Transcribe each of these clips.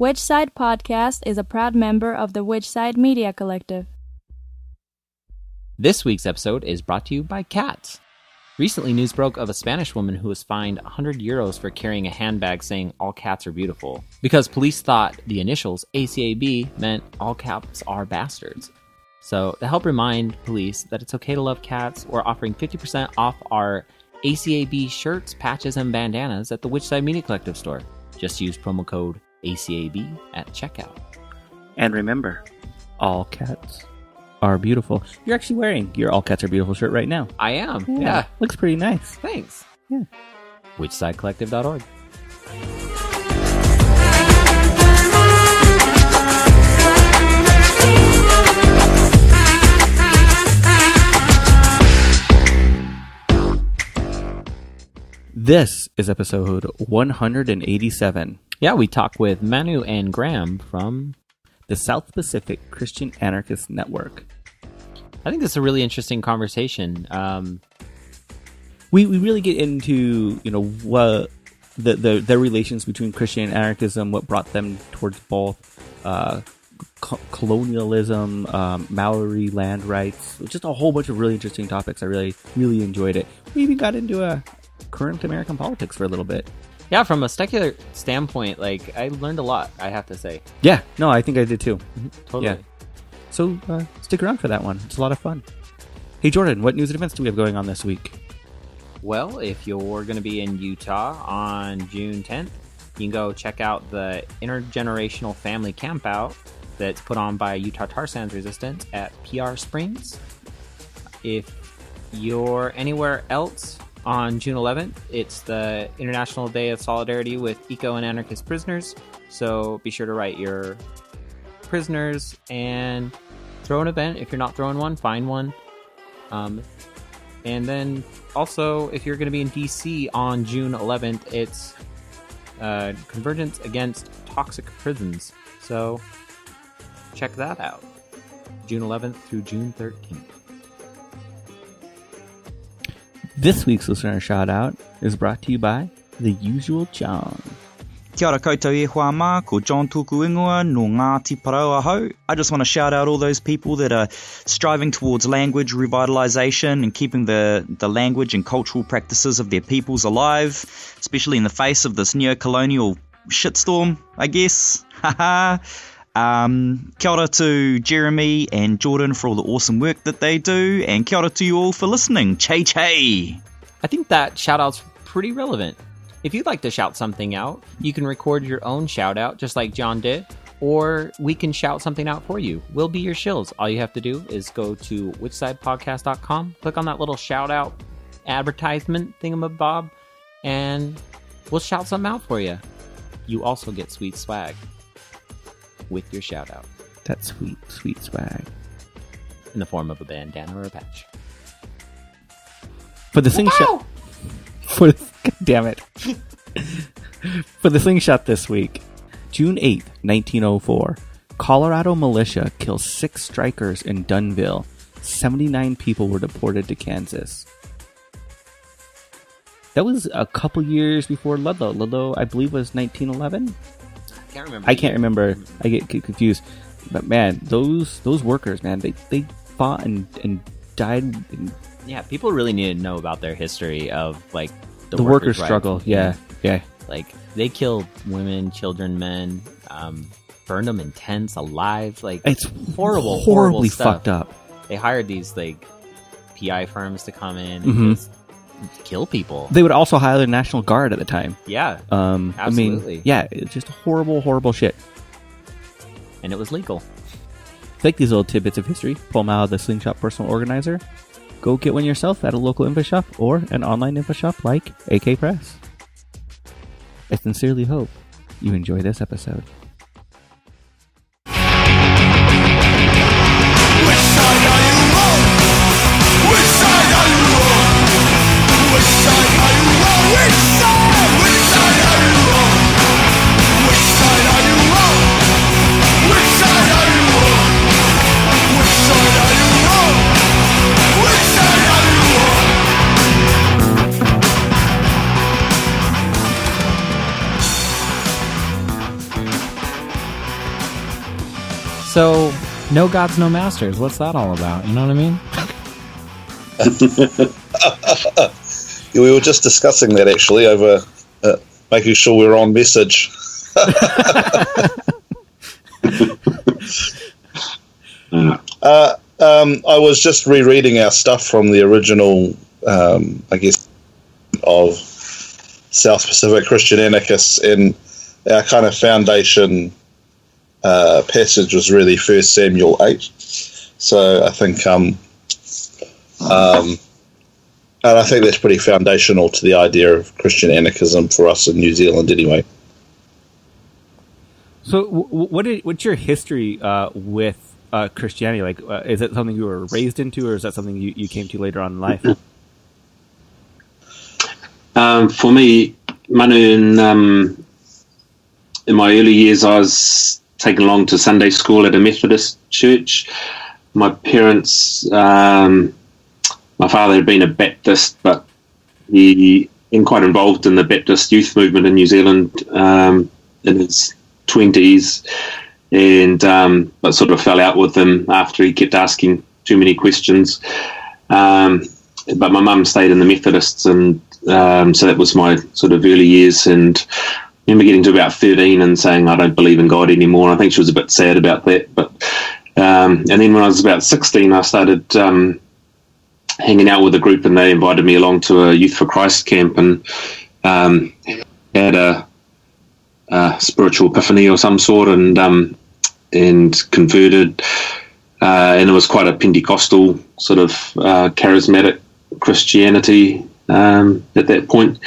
Which Side Podcast is a proud member of the Which Side Media Collective. This week's episode is brought to you by cats. Recently, news broke of a Spanish woman who was fined 100 euros for carrying a handbag saying all cats are beautiful because police thought the initials ACAB meant all cats are bastards. So, to help remind police that it's okay to love cats, we're offering 50% off our ACAB shirts, patches, and bandanas at the Which Side Media Collective store. Just use promo code ACAB at checkout. And remember, all cats are beautiful. You're actually wearing your All Cats Are Beautiful shirt right now. I am. Yeah. Looks pretty nice. Thanks. Yeah. Whichsidecollective.org. This is episode 187, Yeah, we talk with Manu and Graham from. the South Pacific Christian Anarchist Network. I think this is a really interesting conversation. Um, We, we really get into, you know, what the, the their relations between Christian and anarchism, what brought them towards both uh, co- colonialism, um, Maori land rights, just a whole bunch of really interesting topics. I really, really enjoyed it. We even got into uh, current American politics for a little bit. Yeah, from a secular standpoint, like I learned a lot. I have to say, Yeah, no, I think I did too. totally. Yeah. So uh, stick around for that one. It's a lot of fun. Hey, Jordan, what news and events do we have going on this week? Well, if you're going to be in Utah on June 10th, you can go check out the intergenerational family campout that's put on by Utah Tar Sands Resistance at PR Springs. If you're anywhere else on June 11th, it's the International Day of Solidarity with Eco and Anarchist Prisoners. So be sure to write your prisoners and throw an event. If you're not throwing one, find one. Um, and then also, if you're going to be in DC on June 11th, it's uh, Convergence Against Toxic Prisons. So check that out. June 11th through June 13th. This week's listener shout out is brought to you by The Usual Jon. Kia ora koutou e hoa mā, ko John Ingoa no Ngāti. I just want to shout out all those people that are striving towards language revitalization and keeping the, the language and cultural practices of their peoples alive, especially in the face of this neo-colonial shitstorm, I guess. Haha. Um, kia ora to Jeremy and Jordan for all the awesome work that they do, and kia ora to you all for listening. Che che! I think that shout out's pretty relevant. If you'd like to shout something out, you can record your own shout out, just like Jon did, or we can shout something out for you. We'll be your shills. All you have to do is go to whichsidepodcast.com, click on that little shout out advertisement thingamabob, and we'll shout something out for you. You also get sweet swag with your shout out That sweet, sweet swag. in the form of a bandana or a patch. For the slingshot. For the, God damn it. For the slingshot this week, June 8th, 1904, Colorado militia kills six strikers in Dunnville. 79 people were deported to Kansas. That was a couple years before Ludlow. Ludlow, I believe, was 1911. I can't remember. I can't remember. I get confused. But man, those those workers, man, they, they fought and, and died in Yeah, people really need to know about their history of like the, the, workers' rights. struggle. Yeah, yeah. Like they killed women, children, men, um, burned them in tents alive. Like It's horrible, horribly horrible fucked up. They hired these like PI firms to come in and Mhm. just kill people. They would also hire the National Guard at the time. yeah, Um, I mean, yeah, it's just horrible, horrible shit. and it was legal. Take these little tidbits of history, pull them out of the Slingshot Personal Organizer. Go get one yourself at a local info shop or an online info shop like AK Press. I sincerely hope you enjoy this episode. So, no gods, no masters. What's that all about? You know what I mean? we were just discussing that actually over uh, making sure we are on message. uh, um, I was just rereading our stuff from the original, um, I guess, of South Pacific Christian anarchists, and our kind of foundation uh, passage was really First Samuel eight. So I think, um, um, and I think that's pretty foundational to the idea of Christian anarchism for us in New Zealand, anyway. So, what is, what's your history uh, with uh, Christianity? Like, uh, is it something you were raised into, or is that something you, you came to later on in life? Um, for me, Manu, in, um, in my early years, I was taken along to Sunday school at a Methodist church. My parents, um, my father had been a Baptist, but he been quite involved in the Baptist youth movement in New Zealand um, in his twenties, and um, but sort of fell out with him after he kept asking too many questions. Um, but my mum stayed in the Methodists, and um, so that was my sort of early years. And Remember getting to about thirteen and saying I don't believe in God anymore. And I think she was a bit sad about that. But um, and then when I was about sixteen, I started um, hanging out with a group, and they invited me along to a Youth for Christ camp, and um, had a, a, spiritual epiphany or some sort, and um, and converted. Uh, and it was quite a Pentecostal sort of uh, charismatic Christianity um, at that point.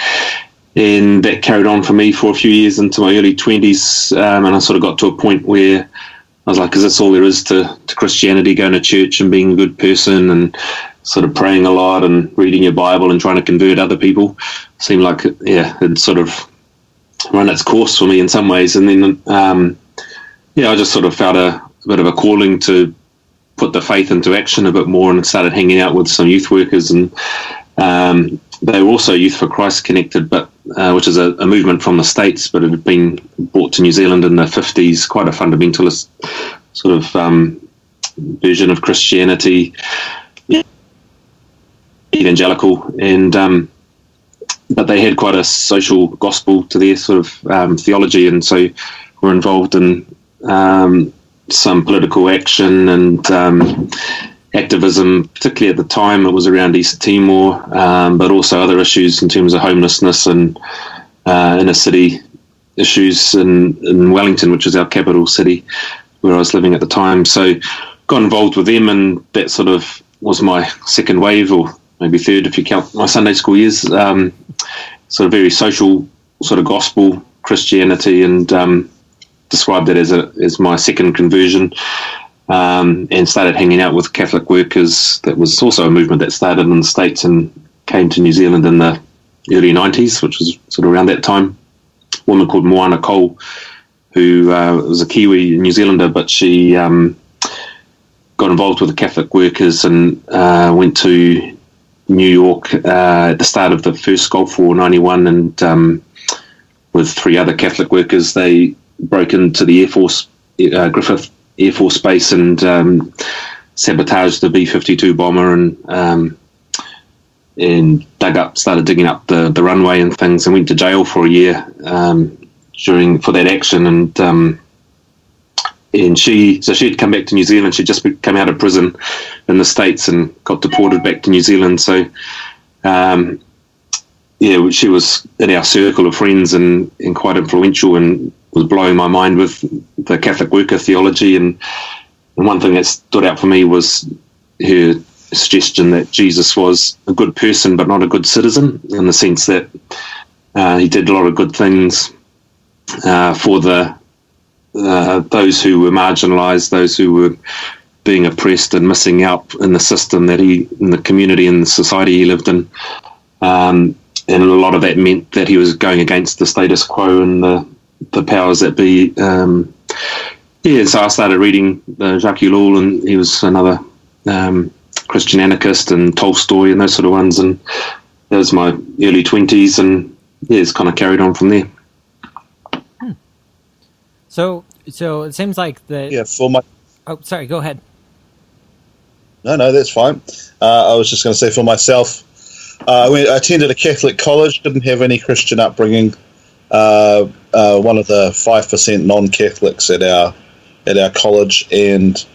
And that carried on for me for a few years into my early 20s. Um, and I sort of got to a point where I was like, is this all there is to, to Christianity, going to church and being a good person and sort of praying a lot and reading your Bible and trying to convert other people? Seemed like, yeah, it sort of run its course for me in some ways. And then, um, yeah, I just sort of felt a, a bit of a calling to put the faith into action a bit more and started hanging out with some youth workers and um, they were also Youth for Christ connected, but uh, which is a, a, movement from the states, but it had been brought to New Zealand in the fifties. Quite a fundamentalist sort of um, version of Christianity, evangelical, and um, but they had quite a social gospel to their sort of um, theology, and so were involved in um, some political action and um, activism, particularly at the time it was around East Timor, um, but also other issues in terms of homelessness and uh, inner city issues in, in Wellington, which is our capital city where I was living at the time. So got involved with them, and that sort of was my second wave, or maybe third if you count my Sunday school years. Um, sort of very social, sort of gospel Christianity, and um, described it as a as my second conversion um, and started hanging out with Catholic workers. That was also a movement that started in the States and came to New Zealand in the early 90s, which was sort of around that time. A woman called Moana Cole, who uh, was a Kiwi New Zealander, but she um, got involved with the Catholic workers and uh, went to New York uh, at the start of the first Gulf War, 91, and um, with three other Catholic workers, they broke into the Air Force, uh, Griffiss Air Force Base and um, sabotaged the B 52 bomber and um, and dug up, started digging up the, the runway and things, and went to jail for a year um, during for that action. And um, and she so she'd come back to New Zealand. She'd just come out of prison in the states and got deported back to New Zealand. So. Um, yeah, she was in our circle of friends and, and quite influential and was blowing my mind with the Catholic worker theology. And, and one thing that stood out for me was her suggestion that Jesus was a good person but not a good citizen, in the sense that uh, he did a lot of good things uh, for the uh, those who were marginalised, those who were being oppressed and missing out in the system that he, in the community and the society he lived in. Um, and a lot of that meant that he was going against the status quo and the the powers that be. Um, yeah, so I started reading uh, Jacques Ellul, and he was another um, Christian anarchist, and Tolstoy, and those sort of ones. And that was my early twenties, and yeah, it's kind of carried on from there. Hmm. So, so it seems like the Yeah, for my Oh, sorry. Go ahead. No, no, that's fine. Uh, I was just going to say for myself, uh, I attended a Catholic college, didn't have any Christian upbringing. Uh, uh one of the five percent non-Catholics at our at our college, and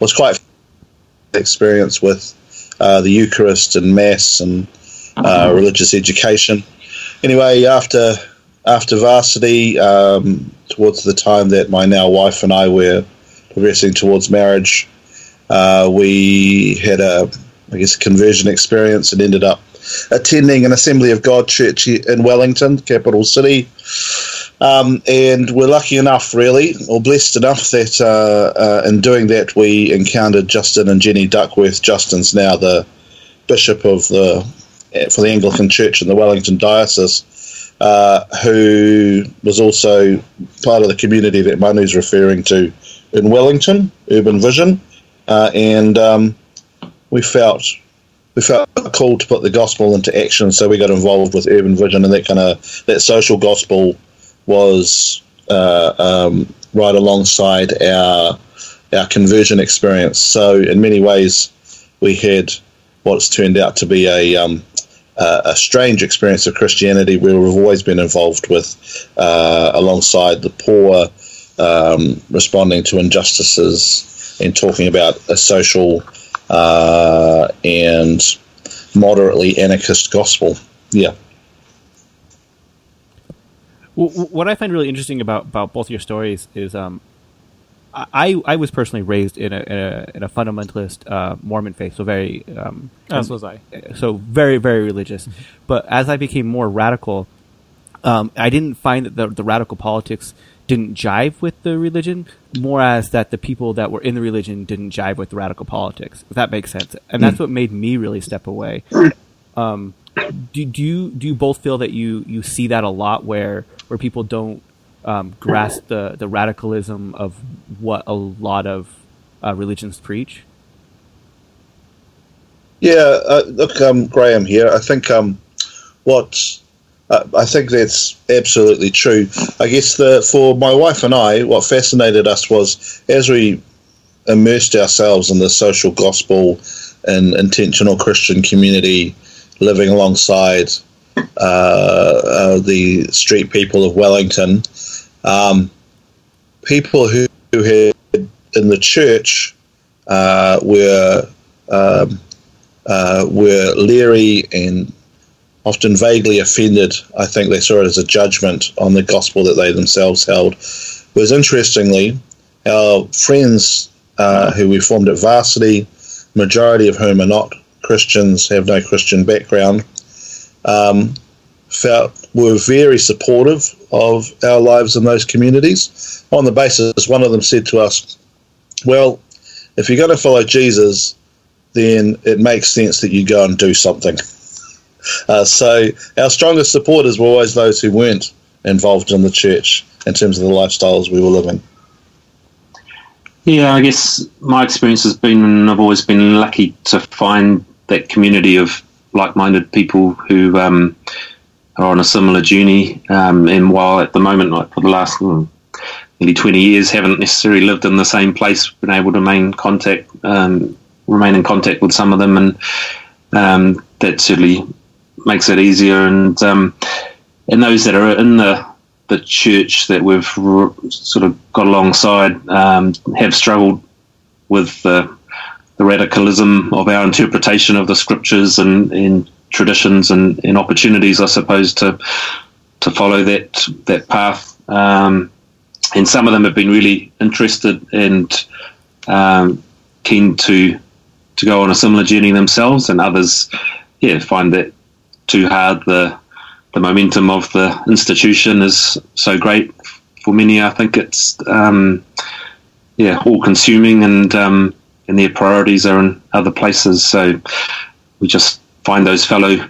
was quite experience with uh, the Eucharist and Mass and uh, religious education. Anyway, after after varsity, um, towards the time that my now wife and I were progressing towards marriage, uh, we had a, I guess, conversion experience and ended up attending an Assembly of God church in Wellington, capital city. Um, and we're lucky enough, really, or blessed enough, that uh, uh, in doing that, we encountered Justin and Jenny Duckworth. Justin's now the bishop of the for the Anglican Church in the Wellington diocese uh, who was also part of the community that Manu's referring to in Wellington, Urban Vision, uh, and um, we felt we felt called to put the gospel into action, so we got involved with Urban Vision, and that kind of that social gospel was uh, um, right alongside our our conversion experience. So in many ways, we had what's turned out to be a um, uh, a strange experience of Christianity we've always been involved with, uh, alongside the poor, um, responding to injustices and talking about a social uh, and moderately anarchist gospel. Yeah. Well, what I find really interesting about, about both your stories is um, I I was personally raised in a in a, in a fundamentalist uh, Mormon faith, so very um, as was I. So very very religious. Mm-hmm. But as I became more radical, um, I didn't find that the, the radical politics didn't jive with the religion, more as that the people that were in the religion didn't jive with the radical politics. If that makes sense, and that's mm. what made me really step away. Um, do, do you do you both feel that you you see that a lot where where people don't um, grasp the, the radicalism of what a lot of uh, religions preach? Yeah, uh, look, um, Graham here. I think um, what I think that's absolutely true. I guess the for my wife and I, what fascinated us was as we immersed ourselves in the social gospel and intentional Christian community, living alongside uh, uh, the street people of Wellington um, people who, who had in the church uh, were um, uh, were leery and often vaguely offended. I think they saw it as a judgment on the gospel that they themselves held. Whereas interestingly, our friends uh, who we formed at Varsity, majority of whom are not Christians, have no Christian background, um, felt were very supportive of our lives in those communities. On the basis, one of them said to us, "Well, if you're going to follow Jesus, then it makes sense that you go and do something." Uh, so our strongest supporters were always those who weren't involved in the church in terms of the lifestyles we were living. Yeah, I guess my experience has been I've always been lucky to find that community of like-minded people who um, are on a similar journey. Um, and while at the moment, like for the last nearly 20 years, haven't necessarily lived in the same place, been able to remain contact, um, remain in contact with some of them, and um, that certainly makes it easier. And um, and those that are in the the church that we've sort of got alongside um, have struggled with the the radicalism of our interpretation of the scriptures and, and traditions and, and opportunities, I suppose, to to follow that that path. Um, and some of them have been really interested and um, keen to to go on a similar journey themselves, and others, yeah, find that too hard. The the momentum of the institution is so great for many. I think it's um, yeah, all consuming, and um, and their priorities are in other places. So we just find those fellow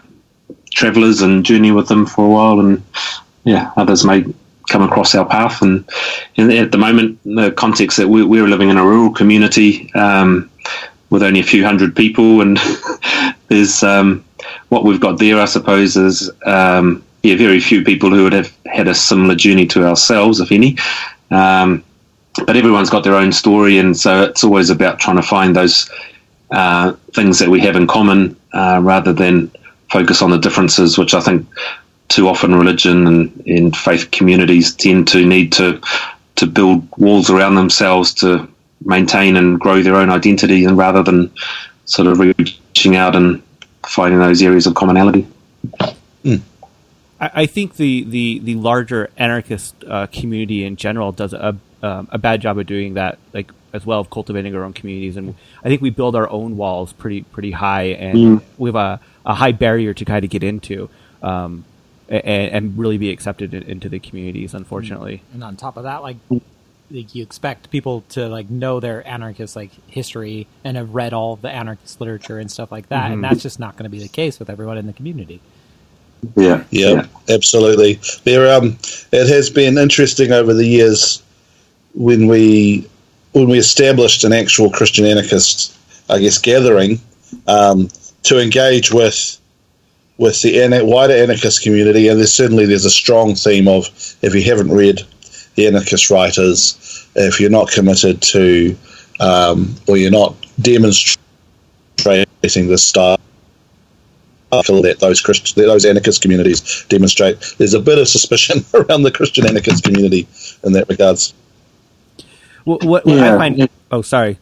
travelers and journey with them for a while. And yeah, others may come across our path. And, at the moment, the context that we're, we're living in a rural community um, with only a few hundred people, and there's um, what we've got there, I suppose, is um, yeah, very few people who would have had a similar journey to ourselves, if any. Um, but everyone's got their own story, and so it's always about trying to find those uh, things that we have in common uh, rather than focus on the differences, which I think too often religion and, and faith communities tend to need to to build walls around themselves to maintain and grow their own identity, and rather than sort of reaching out and finding those areas of commonality. I, I think the, the, the larger anarchist uh, community in general does a um, a bad job of doing that, like as well of cultivating our own communities. And I think we build our own walls pretty pretty high, and we have a, a high barrier to kind of get into. Um, and, and really be accepted in- into the communities, unfortunately. and on top of that, like, like you expect people to like know their anarchist like history and have read all the anarchist literature and stuff like that, and that's just not going to be the case with everyone in the community. Yeah, Yeah, absolutely. There, um, it has been interesting over the years when we when we established an actual Christian anarchist, I guess, gathering um, to engage with with the ana- wider anarchist community. And there's certainly there's a strong theme of if you haven't read the anarchist writers, if you're not committed to, um, or you're not demonstrating the style that those Christian, that those anarchist communities demonstrate. There's a bit of suspicion around the Christian anarchist community in that regards. What, what, what I find. Oh, sorry.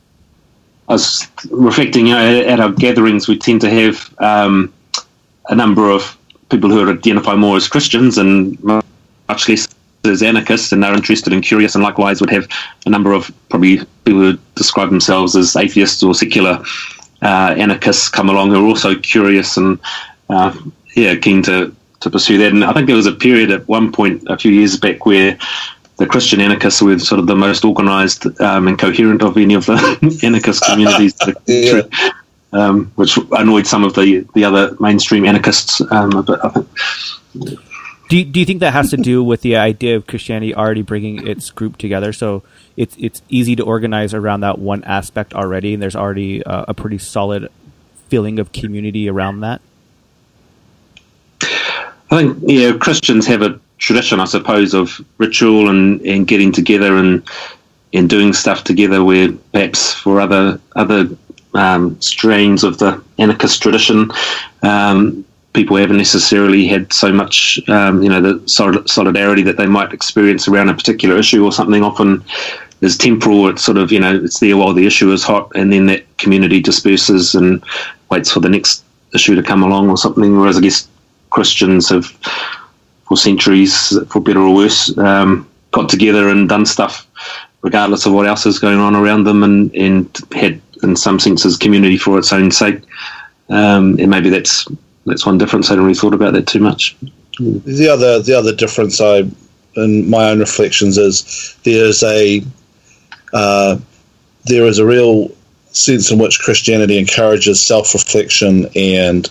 I was reflecting, you know, at our gatherings, we tend to have um, a number of people who identify more as Christians and much less as anarchists, and they're interested and curious, and likewise would have a number of probably people who describe themselves as atheists or secular uh, anarchists come along who are also curious and uh, yeah, keen to, to pursue that. And I think there was a period at one point a few years back where the Christian anarchists were sort of the most organised um, and coherent of any of the anarchist communities, country, um, which annoyed some of the the other mainstream anarchists um, a bit. I think. Do you, do you think that has to do with the idea of Christianity already bringing its group together? So it's it's easy to organize around that one aspect already, and there's already uh, a pretty solid feeling of community around that. I think yeah, Christians have a tradition, I suppose, of ritual and, and getting together and and doing stuff together. Where perhaps for other other um, strains of the anarchist tradition, um, people haven't necessarily had so much, um, you know, the solid, solidarity that they might experience around a particular issue or something. Often is temporal. It's sort of you know it's there while the issue is hot, and then that community disperses and waits for the next issue to come along or something. Whereas I guess Christians have, for centuries, for better or worse, um, got together and done stuff regardless of what else is going on around them, and and had in some senses community for its own sake. Um, and maybe that's that's one difference. I hadn't really thought about that too much. The other the other difference I in my own reflections is there's a uh, there is a real sense in which Christianity encourages self reflection and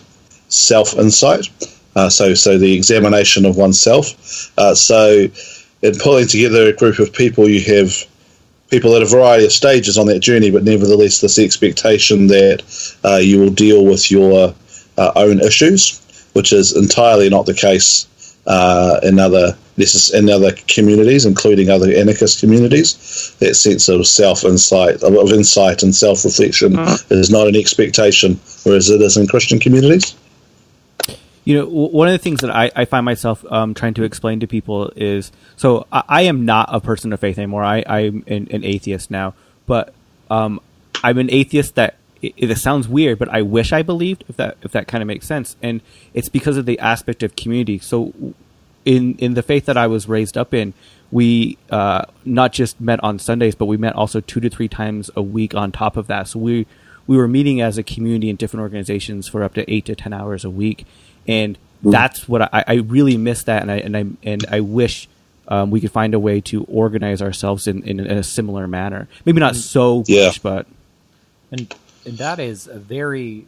self insight. Uh, so so the examination of oneself. Uh, so in pulling together a group of people, you have people at a variety of stages on that journey, but nevertheless, this expectation that uh, you will deal with your uh, own issues, which is entirely not the case uh, in other in other communities, including other anarchist communities. That sense of self insight, of insight and self reflection, is not an expectation, whereas it is in Christian communities. You know, one of the things that I, I find myself um, trying to explain to people is so I, I am not a person of faith anymore. I, I'm an, an atheist now, but um, I'm an atheist that it, it sounds weird, but I wish I believed if that if that kind of makes sense. And it's because of the aspect of community. So in in the faith that I was raised up in, we uh, not just met on Sundays, but we met also two to three times a week on top of that. So we we were meeting as a community in different organizations for up to eight to ten hours a week, and that's what I, I really miss that, and I and I and I wish um, we could find a way to organize ourselves in, in, a similar manner. Maybe not so Yeah. much, but and and that is a very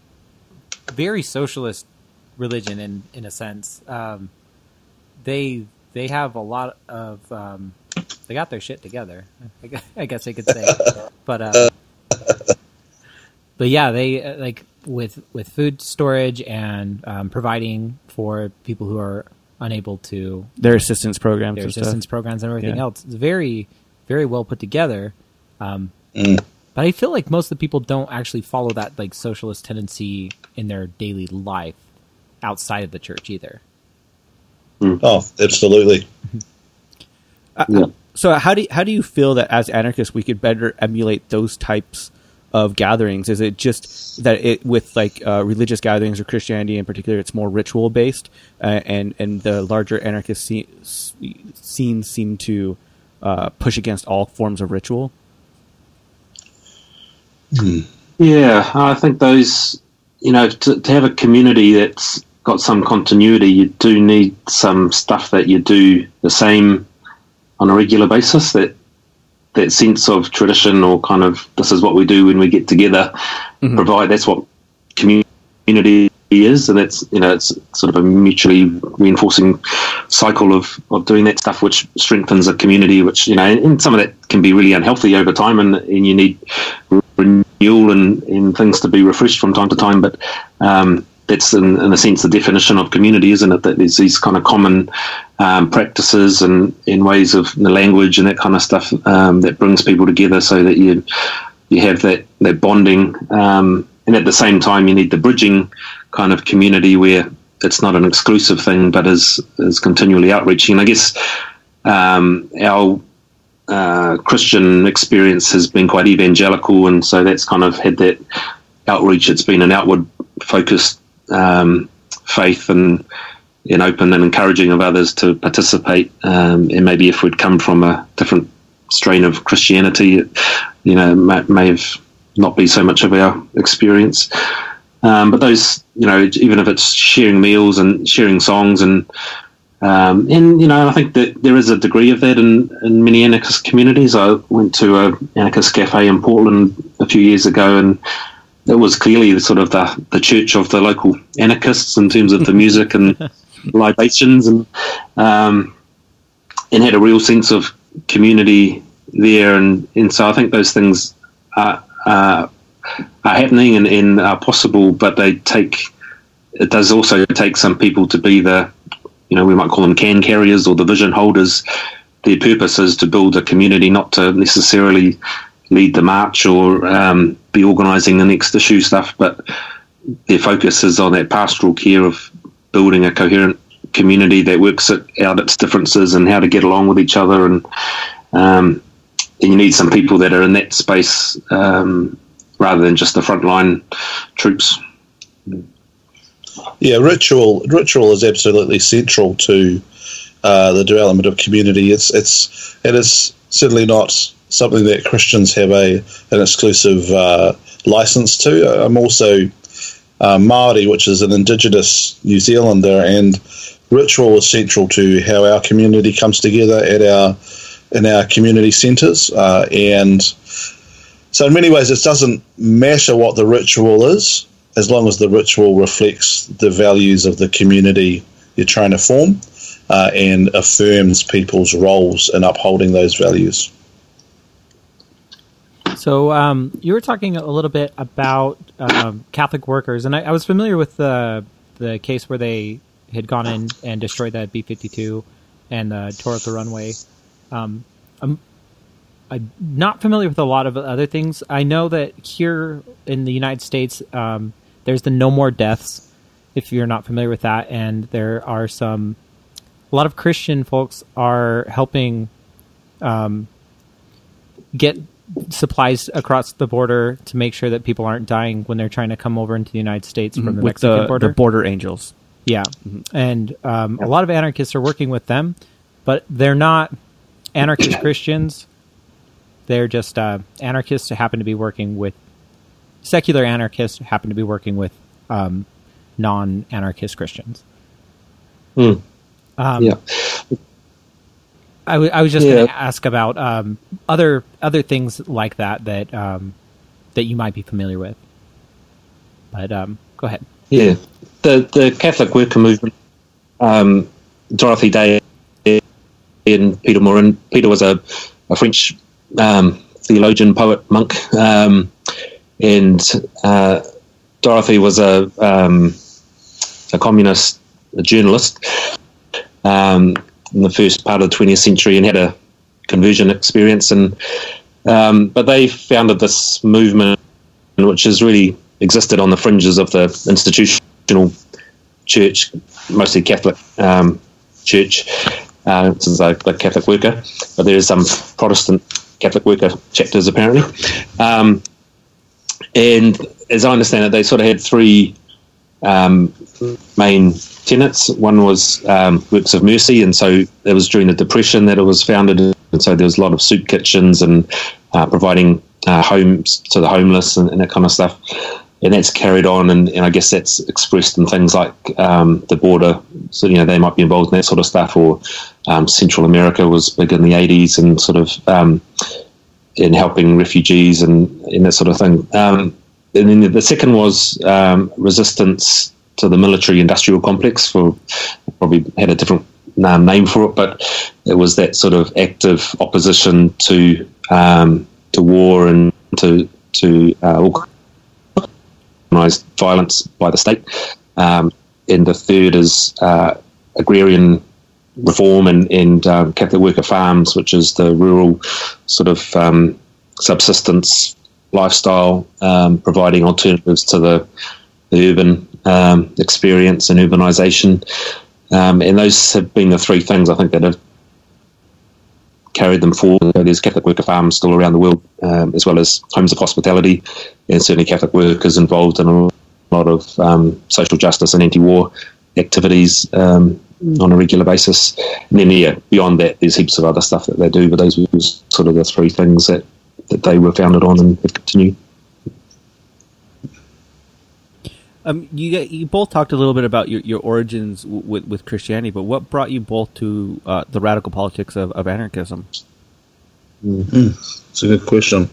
very socialist religion in in a sense um they they have a lot of um they got their shit together i guess, I could say but uh but yeah they uh, like with with food storage and um, providing for people who are unable to their assistance programs their assistance stuff. programs and everything Yeah. else. It's very, very well put together. Um, Mm. But I feel like most of the people don't actually follow that like socialist tendency in their daily life outside of the church either. Oh, absolutely. Yeah. So how do you, how do you feel that as anarchists we could better emulate those types of gatherings? Is it just that it with like uh, religious gatherings or Christianity in particular, it's more ritual based, uh, and and the larger anarchist scene, scenes seem to uh, push against all forms of ritual? Hmm. Yeah, I think those, you know, to, to have a community that's got some continuity, you do need some stuff that you do the same on a regular basis. That that sense of tradition or kind of this is what we do when we get together. Mm-hmm. Provide that's what community is, and it's you know it's sort of a mutually reinforcing cycle of, of doing that stuff, which strengthens a community. Which you know, and some of that can be really unhealthy over time, and, and you need renewal and, and things to be refreshed from time to time. But um, that's in, in a sense the definition of community, isn't it? That there's these kind of common um, practices and, and ways of the language and that kind of stuff um, that brings people together, so that you you have that that bonding, um, and at the same time you need the bridging kind of community where it's not an exclusive thing, but is is continually outreaching. And I guess um, our uh, Christian experience has been quite evangelical, and so that's kind of had that outreach. It's been an outward focused um, faith and and open and encouraging of others to participate. Um, and maybe if we'd come from a different strain of Christianity, it, you know, may, may have not be so much of our experience. Um, but those, you know, even if it's sharing meals and sharing songs and um, and you know, I think that there is a degree of that in, in many anarchist communities. I went to a anarchist cafe in Portland a few years ago, and it was clearly the sort of the, the church of the local anarchists in terms of the music and libations, and um, and had a real sense of community there. And, and so I think those things are are, are happening and, and are possible, but they take it does also take some people to be the you know, we might call them can carriers or the vision holders. Their purpose is to build a community, not to necessarily lead the march or um, be organising the next issue stuff, but their focus is on that pastoral care of building a coherent community that works it out its differences and how to get along with each other. And, um, and you need some people that are in that space um, rather than just the frontline troops. Yeah, ritual ritual is absolutely central to uh, the development of community. It's it's it is certainly not something that Christians have a an exclusive uh, license to. I'm also uh, Maori, which is an Indigenous New Zealander, and ritual is central to how our community comes together at our in our community centres, uh, and so in many ways it doesn't matter what the ritual is as long as the ritual reflects the values of the community you're trying to form uh, and affirms people's roles in upholding those values. So um, you were talking a little bit about um, Catholic workers, and I, I, was familiar with the the case where they had gone in and destroyed that B fifty two and uh, tore up the runway. Um, I'm, I'm not familiar with a lot of other things. I know that here in the United States, um, there's the No More Deaths, if you're not familiar with that, and there are some. A lot of Christian folks are helping um, get supplies across the border to make sure that people aren't dying when they're trying to come over into the United States from the with Mexican the border. the border angels. Yeah, and um, a lot of anarchists are working with them, but they're not anarchist Christians. They're just uh, anarchists who happen to be working with secular anarchists happen to be working with um, non-anarchist Christians. Hmm. Um, Yeah. I, w- I was just Yeah. going to ask about um, other other things like that that um, that you might be familiar with. But um, go ahead. Yeah, the the Catholic worker movement. Um, Dorothy Day and Peter Maurin. Peter was a, a French um, theologian, poet, monk, um, and uh, Dorothy was a um, a communist journalist um, in the first part of the 20th century and had a conversion experience, and um, but they founded this movement, which has really existed on the fringes of the institutional church, mostly Catholic um, church, uh, since I'm a Catholic worker, but there is some Protestant Catholic worker chapters apparently. Um, and as I understand it, they sort of had three um, main tenets. One was um, works of mercy, and so it was during the Depression that it was founded, and so there was a lot of soup kitchens and uh, providing uh, homes to the homeless and, and, that kind of stuff. And that's carried on, and, and I guess that's expressed in things like um, the border. So you know they might be involved in that sort of stuff, or um, Central America was big in the '80s, and sort of um, in helping refugees and, in that sort of thing. Um, and then the second was um, resistance to the military industrial complex. For probably had a different name for it, but it was that sort of active opposition to um, to war and to to uh, organised violence by the state. Um, and the third is uh, agrarian reform and, and um, Catholic worker farms, which is the rural sort of um, subsistence lifestyle, um, providing alternatives to the, the urban um, experience and urbanisation. Um, and those have been the three things I think that have carried them forward. There's Catholic worker farms still around the world, um, as well as homes of hospitality, and certainly Catholic workers involved in a lot of social justice and anti-war activities um, on a regular basis. And then, yeah, beyond that, there's heaps of other stuff that they do, but those were sort of the three things that that they were founded on and have continued. Um, you you both talked a little bit about your, your origins w- with with Christianity, but what brought you both to uh, the radical politics of, of anarchism? Mm-hmm. That's a good question.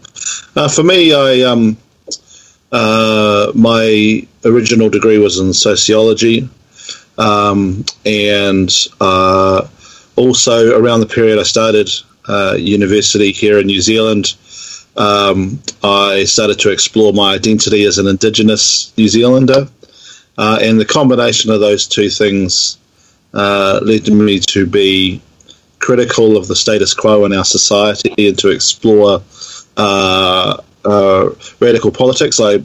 Uh, for me, I um, uh, my original degree was in sociology, um, and uh, also around the period I started uh, university here in New Zealand, um, I started to explore my identity as an Indigenous New Zealander. Uh, and the combination of those two things uh, led me to be critical of the status quo in our society and to explore uh, uh radical politics. I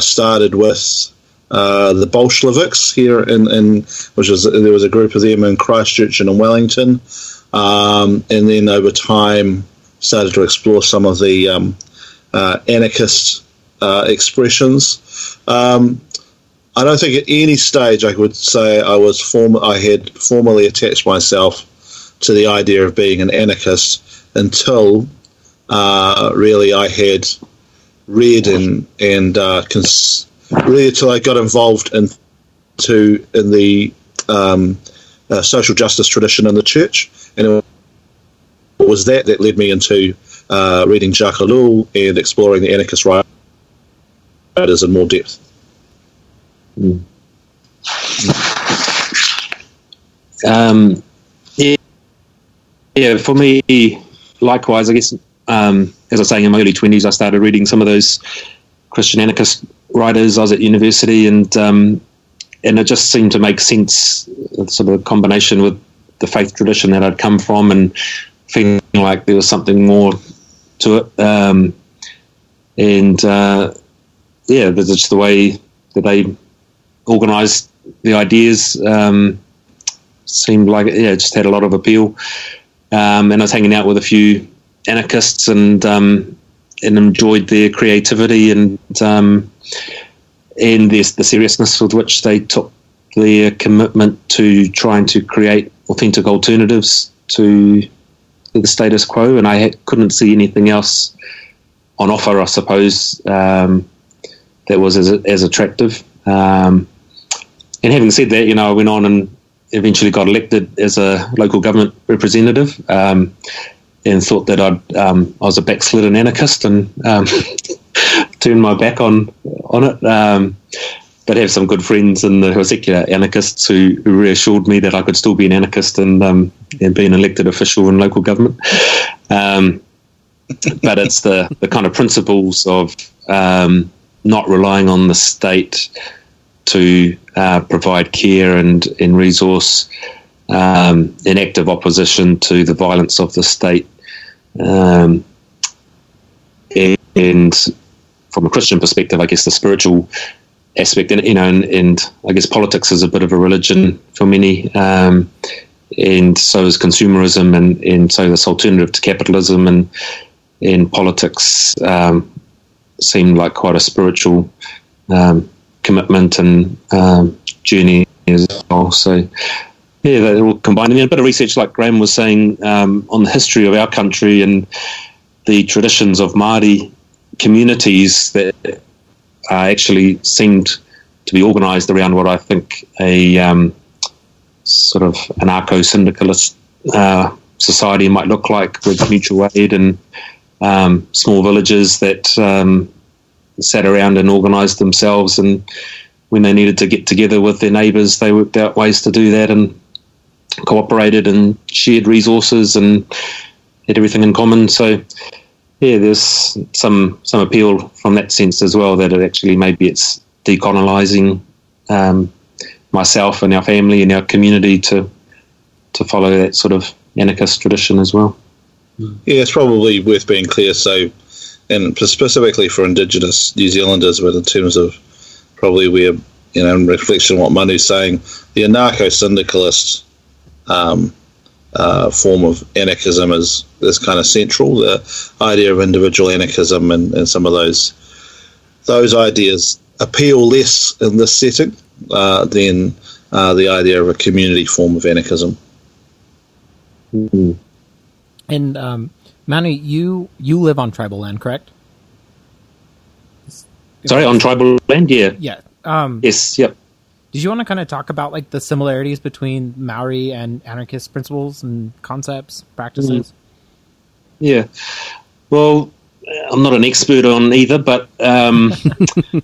started with the Bolsheviks here, in, in which was there was a group of them in Christchurch and in Wellington, um, and then over time started to explore some of the um, uh, anarchist uh, expressions. Um, I don't think at any stage I would say I was form I had formally attached myself to the idea of being an anarchist until uh, really I had read and and uh, cons- really until I got involved in to in the um, uh, social justice tradition in the church, and it was that that led me into uh, reading Jacques Ellul and exploring the anarchist writers in more depth. Um, yeah, yeah, for me, likewise, I guess, um, as I was saying, in my early 20s, I started reading some of those Christian anarchist writers. I was at university and um, and it just seemed to make sense, sort of a combination with the faith tradition that I'd come from and feeling like there was something more to it. Um, and uh, yeah, there's just the way that they organised the ideas um, seemed like yeah, it just had a lot of appeal. Um, and I was hanging out with a few anarchists and um, and enjoyed their creativity and um, and the seriousness with which they took their commitment to trying to create authentic alternatives to the status quo, and I couldn't see anything else on offer, I suppose, um, that was as, as attractive. Um, and having said that, you know, I went on and eventually got elected as a local government representative, um, and thought that I'd um, I was a backslidden anarchist and um, turned my back on on it. Um, but have some good friends in the secular anarchists who, who, reassured me that I could still be an anarchist and, um, and be an elected official in local government. Um, but it's the, the kind of principles of um, not relying on the state to uh, provide care and, and resource um, in active opposition to the violence of the state. Um, and from a Christian perspective, I guess the spiritual aspect, and you know, and, and, I guess politics is a bit of a religion for many, um, and so is consumerism, and, and so this alternative to capitalism, and in politics um, seemed like quite a spiritual um, commitment and um, journey as well. So. Yeah, they're all combined. And a bit of research, like Graham was saying, um, on the history of our country and the traditions of Māori communities that uh, actually seemed to be organised around what I think a um, sort of anarcho syndicalist uh, society might look like with mutual aid and um, small villages that um, sat around and organised themselves. And when they needed to get together with their neighbours, they worked out ways to do that and cooperated and shared resources and had everything in common. So yeah, there's some some appeal from that sense as well that it actually maybe it's decolonizing um, myself and our family and our community to to follow that sort of anarchist tradition as well. Yeah, it's probably worth being clear. So, and specifically for Indigenous New Zealanders, but in terms of probably where you know, in reflection on what Manu's saying, the anarcho syndicalist um, uh, form of anarchism is, is kind of central. The idea of individual anarchism and, and some of those those ideas appeal less in this setting uh, than uh, the idea of a community form of anarchism. Mm-hmm. And um, Manu, you you live on tribal land, correct? Sorry, on tribal land, yeah. Yeah. Um, yes. Yep. Did you want to kind of talk about like the similarities between Maori and anarchist principles and concepts, practices? Mm. Yeah. Well, I'm not an expert on either, but um,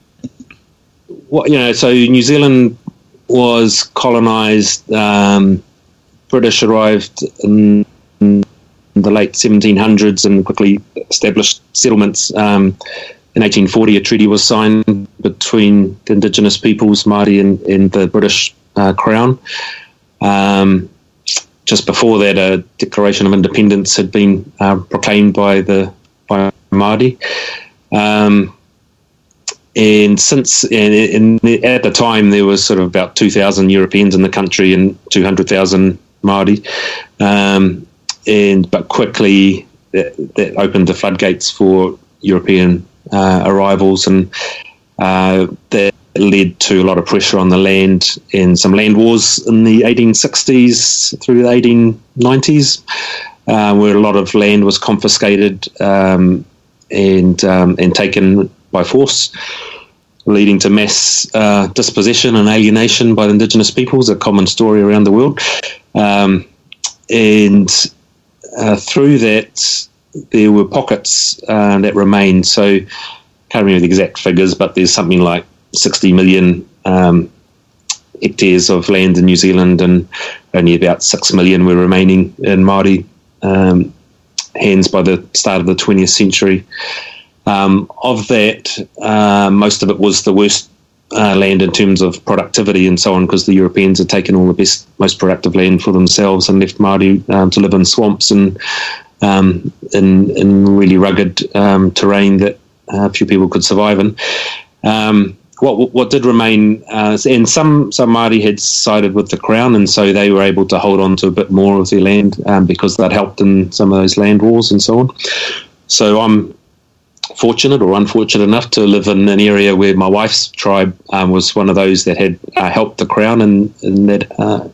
what you know, so New Zealand was colonized. Um, British arrived in, the late 1700s and quickly established settlements. Um, in 1840, a treaty was signed between the indigenous peoples, Māori, and, and the British uh, Crown. Um, just before that, a Declaration of Independence had been uh, proclaimed by the by Māori. Um, and since and, and, at the time there was sort of about 2,000 Europeans in the country and 200,000 Māori, um, and but quickly that, that, opened the floodgates for European uh, arrivals, and uh, that led to a lot of pressure on the land and some land wars in the 1860s through the 1890s, uh, where a lot of land was confiscated um, and um, and taken by force, leading to mass uh, dispossession and alienation by the indigenous peoples, a common story around the world. Um, and uh, through that, there were pockets uh, that remained. So, can't remember the exact figures, but there's something like 60 million um, hectares of land in New Zealand, and only about 6 million were remaining in Māori um, hands by the start of the 20th century. Um, of that, uh, most of it was the worst uh, land in terms of productivity and so on, because the Europeans had taken all the best, most productive land for themselves and left Māori um, to live in swamps and um, in, in really rugged um, terrain that uh, few people could survive in. Um, what what did remain, uh, and some some Māori had sided with the crown, and so they were able to hold on to a bit more of their land um, because that helped in some of those land wars and so on. So I'm fortunate or unfortunate enough to live in an area where my wife's tribe um, was one of those that had uh, helped the crown in, in that uh,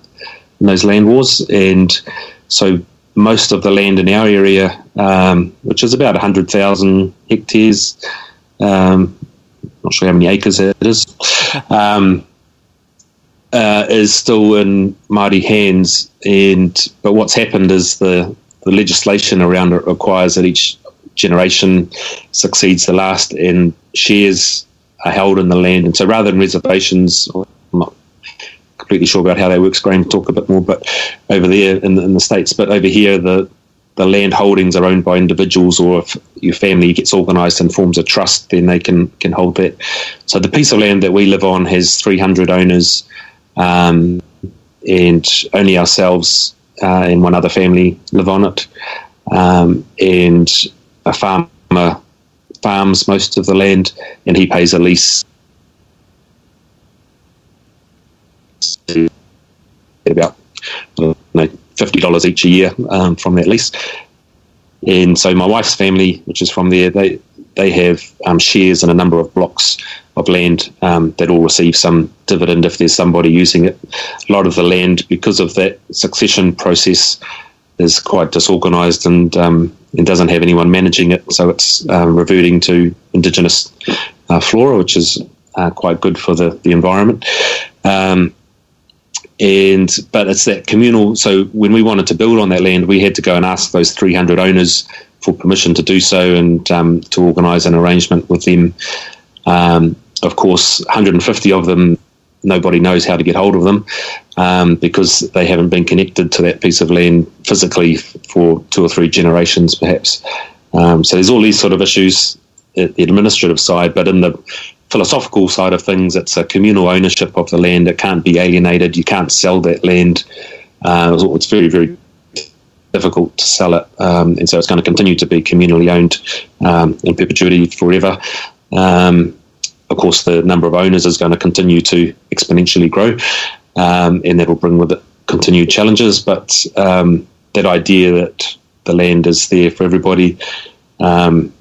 in those land wars, and so most of the land in our area, um, which is about 100,000 hectares, um, not sure how many acres it is, um, uh, is still in Māori hands. And but what's happened is the, the legislation around it requires that each generation succeeds the last, and shares are held in the land. And so rather than reservations, completely sure about how that works. Graham talk a bit more, but over there in the, in the states, but over here the the land holdings are owned by individuals, or if your family gets organised and forms a trust, then they can can hold that. So the piece of land that we live on has 300 owners, um, and only ourselves uh, and one other family live on it. Um, and a farmer farms most of the land, and he pays a lease about you know, fifty dollars each a year um, from that lease. And so my wife's family, which is from there, they they have um, shares in a number of blocks of land um, that will receive some dividend if there's somebody using it. A lot of the land, because of that succession process, is quite disorganised and um, and doesn't have anyone managing it. So it's uh, reverting to indigenous uh, flora, which is uh, quite good for the the environment. Um, and but it's that communal. So when we wanted to build on that land, we had to go and ask those 300 owners for permission to do so and um, to organise an arrangement with them. Um, of course, 150 of them, nobody knows how to get hold of them um, because they haven't been connected to that piece of land physically for two or three generations, perhaps. Um, so there's all these sort of issues at the administrative side, but in the philosophical side of things, it's a communal ownership of the land. It can't be alienated. You can't sell that land. Uh, it's very, very difficult to sell it, um, and so it's going to continue to be communally owned um, in perpetuity forever. Um, of course, the number of owners is going to continue to exponentially grow, um, and that will bring with it continued challenges. But um, that idea that the land is there for everybody, um,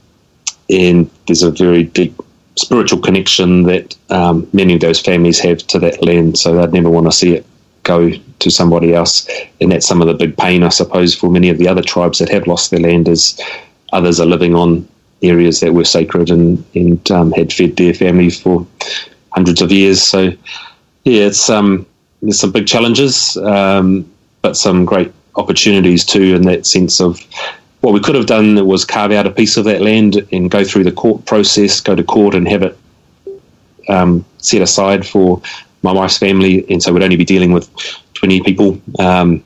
and there's a very deep spiritual connection that um, many of those families have to that land, so they'd never want to see it go to somebody else. And that's some of the big pain, I suppose, for many of the other tribes that have lost their land is others are living on areas that were sacred and, and um, had fed their families for hundreds of years. So, yeah, it's um, there's some big challenges, um, but some great opportunities too in that sense of what we could have done was carve out a piece of that land and go through the court process, go to court and have it um, set aside for my wife's family, and so we'd only be dealing with 20 people um,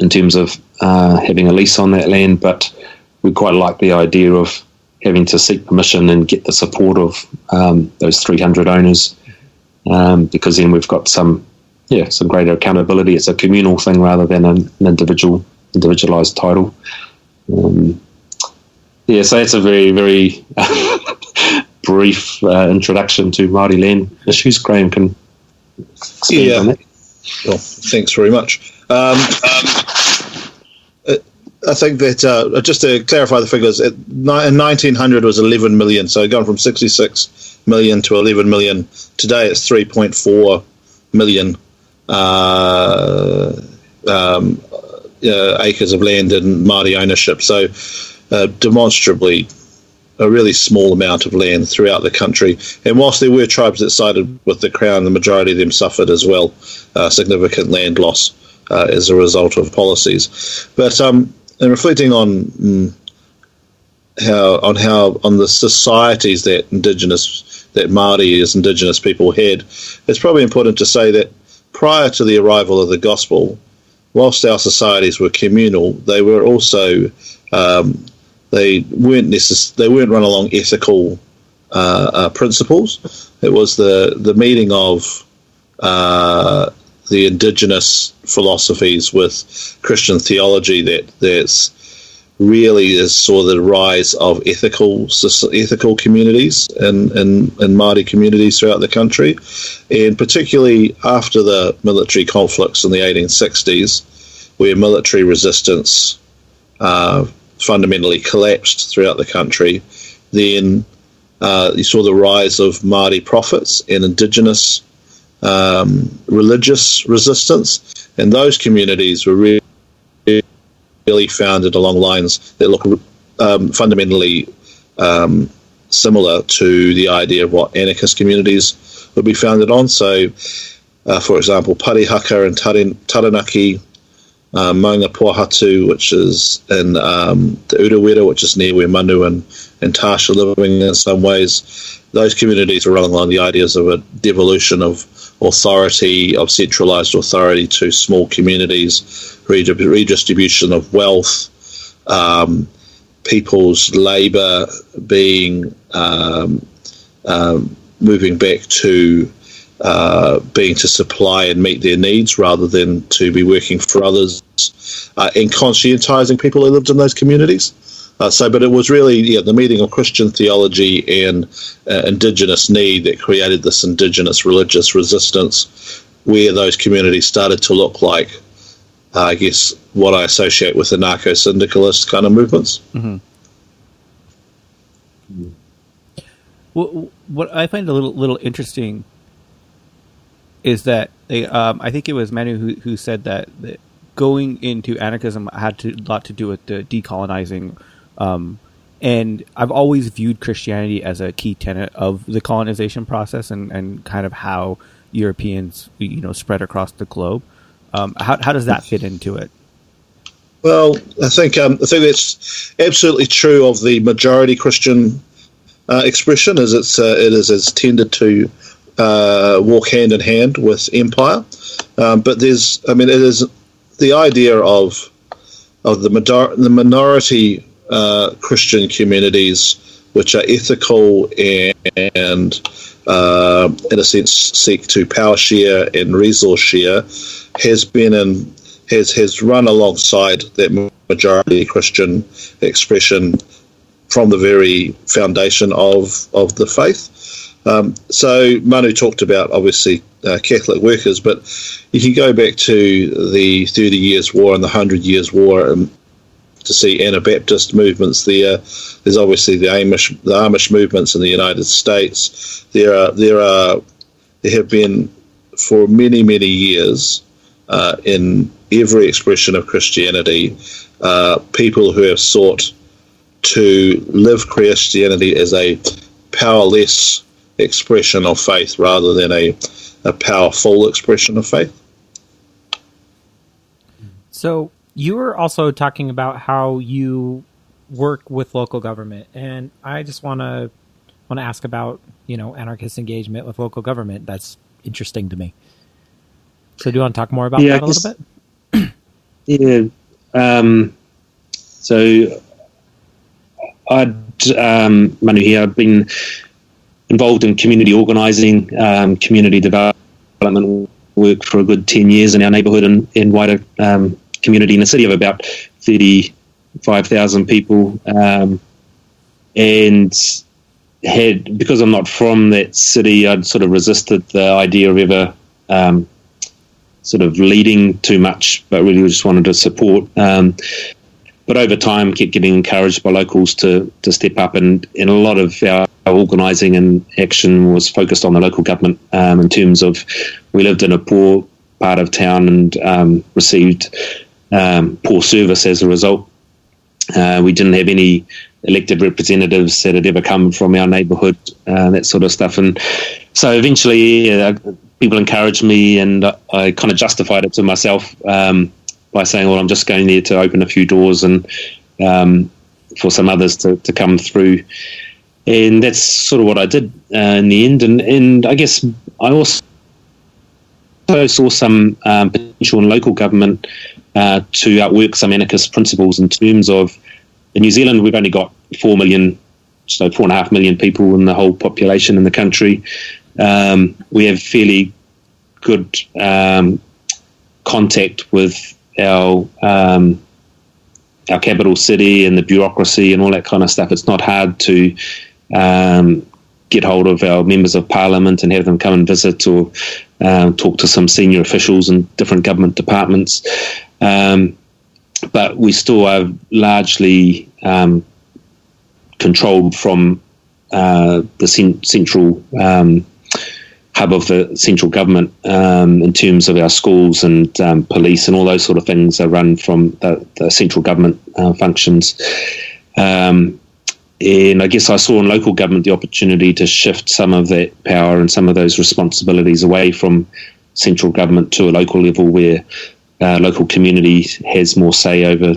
in terms of uh, having a lease on that land. But we quite like the idea of having to seek permission and get the support of um, those 300 owners, um, because then we've got some, yeah, some greater accountability. It's a communal thing rather than an, individual, individualized title. Um, yeah, so it's a very, very brief uh, introduction to Māori land issues. Graham can expand Yeah. on that. Well, thanks very much. Um, uh, I think that uh, just to clarify the figures, in 1900 was 11 million, so gone from 66 million to 11 million. Today it's 3.4 million uh, um, uh, acres of land in Māori ownership. So uh, demonstrably a really small amount of land throughout the country. And whilst there were tribes that sided with the Crown, the majority of them suffered as well uh, significant land loss uh, as a result of policies. But um, in reflecting on mm, how on how on the societies that Indigenous that Māori as Indigenous people had, it's probably important to say that prior to the arrival of the gospel, whilst our societies were communal, they were also um, they weren't necess- they weren't run along ethical uh, uh, principles. It was the the meeting of uh, the indigenous philosophies with Christian theology that that's really is saw the rise of ethical ethical communities and in Māori communities throughout the country, and particularly after the military conflicts in the 1860s, where military resistance uh, fundamentally collapsed throughout the country, then uh, you saw the rise of Māori prophets and indigenous um, religious resistance, and those communities were really, really founded along lines that look um, fundamentally um, similar to the idea of what anarchist communities would be founded on. So, uh, for example, Parihaka and Taranaki, uh, Maunga Pohatu, which is in um, the Urewera, which is near where Manu and, and are living in some ways. Those communities are running along the ideas of a devolution of authority, of centralized authority to small communities, redistribution of wealth, um, people's labor being um, um, moving back to uh, being to supply and meet their needs rather than to be working for others uh, and conscientizing people who lived in those communities. Uh, so, but it was really yeah, the meeting of Christian theology and uh, indigenous need that created this indigenous religious resistance, where those communities started to look like, uh, I guess, what I associate with anarcho syndicalist kind of movements. Mm-hmm. What, what I find a little little interesting is that they, um, I think it was Manu who, who said that, that going into anarchism had to, a lot to do with the decolonizing. Um, and I've always viewed Christianity as a key tenet of the colonization process and, and kind of how Europeans, you know, spread across the globe. Um, how, how does that fit into it? Well, I think um, I think that's absolutely true of the majority Christian uh, expression, as it's uh, it is as tended to uh, walk hand in hand with empire. Um, but there's, I mean, it is the idea of of the, minor- the minority uh, Christian communities which are ethical and, and uh, in a sense, seek to power share and resource share, has been in has has run alongside that majority Christian expression from the very foundation of of the faith. Um, so Manu talked about obviously uh, Catholic workers, but you can go back to the Thirty Years' War and the Hundred Years' War and to see Anabaptist movements there. There's obviously the Amish the Amish movements in the United States. There are there are there have been for many many years uh, in every expression of Christianity uh, people who have sought to live Christianity as a powerless expression of faith rather than a, a powerful expression of faith. So you were also talking about how you work with local government, and I just want to want to ask about you know anarchist engagement with local government. That's interesting to me. So do you want to talk more about yeah, that a little bit? yeah. Um, so I'd um, Manu here. I've been involved in community organising, um, community development work for a good 10 years in our neighbourhood and in wider um, community in a city of about 35,000 people. Um, and had, because I'm not from that city, I'd sort of resisted the idea of ever um, sort of leading too much, but really just wanted to support. Um, but over time, kept getting encouraged by locals to to step up, and in a lot of our organising and action was focused on the local government um, in terms of we lived in a poor part of town and um, received um, poor service as a result. Uh, we didn't have any elected representatives that had ever come from our neighbourhood, uh, that sort of stuff, and so eventually uh, people encouraged me, and I kind of justified it to myself um, by saying, "Well, I'm just going there to open a few doors and um, for some others to, to come through." And that's sort of what I did uh, in the end. And, and I guess I also saw some um, potential in local government uh, to outwork some anarchist principles in terms of in New Zealand, we've only got four million, so four and a half million people in the whole population in the country. Um, we have fairly good um, contact with our um, our capital city and the bureaucracy and all that kind of stuff. It's not hard to um, get hold of our members of parliament and have them come and visit or um, talk to some senior officials in different government departments. Um, but we still are largely um, controlled from uh, the cent- central um, hub of the central government um, in terms of our schools and um, police and all those sort of things are run from the, the central government uh, functions. Um, and I guess I saw in local government the opportunity to shift some of that power and some of those responsibilities away from central government to a local level where uh, local community has more say over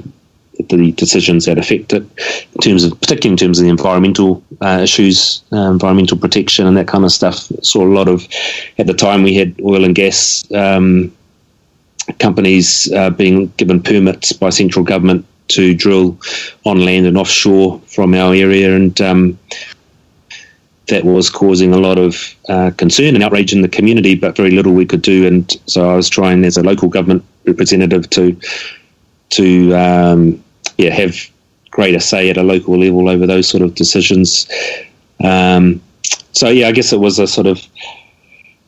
the decisions that affect it, in terms of particularly in terms of the environmental uh, issues, uh, environmental protection, and that kind of stuff. Saw a lot of at the time we had oil and gas um, companies uh, being given permits by central government to drill on land and offshore from our area, and um, that was causing a lot of uh, concern and outrage in the community, but very little we could do. And so I was trying as a local government representative to to um, yeah have greater say at a local level over those sort of decisions. Um, so yeah, I guess it was a sort of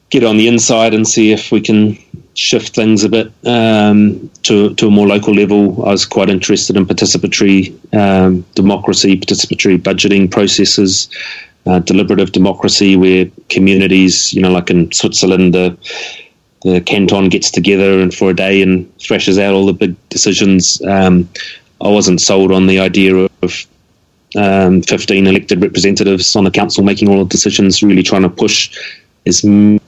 get on the inside and see if we can shift things a bit um, to to a more local level. I was quite interested in participatory um, democracy, participatory budgeting processes, uh, deliberative democracy, where communities, you know, like in Switzerland, the the canton gets together and for a day and thrashes out all the big decisions. Um, I wasn't sold on the idea of um, 15 elected representatives on the council making all the decisions, really trying to push as many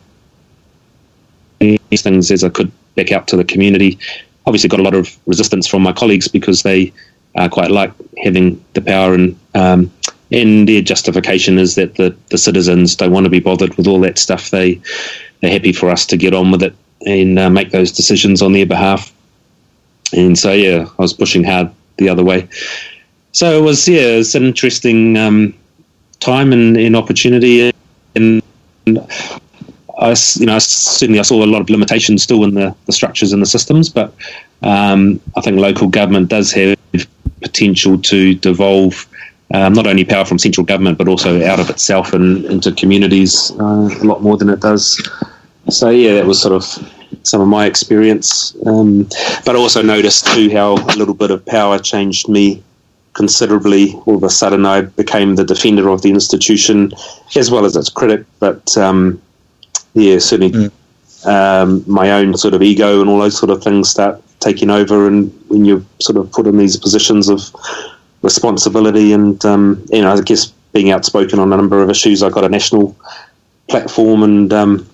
things as I could back out to the community. Obviously, got a lot of resistance from my colleagues because they uh, quite like having the power and um, and their justification is that the, the citizens don't want to be bothered with all that stuff. They they're happy for us to get on with it and uh, make those decisions on their behalf. And so yeah, I was pushing hard the other way. So it was yeah, it's an interesting um, time and, and opportunity, and I you know certainly I saw a lot of limitations still in the, the structures and the systems, but um, I think local government does have potential to devolve um, not only power from central government but also out of itself and into communities uh, a lot more than it does. So yeah, that was sort of some of my experience, um, but I also noticed too how a little bit of power changed me considerably. All of a sudden, I became the defender of the institution as well as its critic. But um, yeah, certainly mm. um, my own sort of ego and all those sort of things start taking over, and when you're sort of put in these positions of responsibility and um, you know, I guess being outspoken on a number of issues, I got a national platform and um,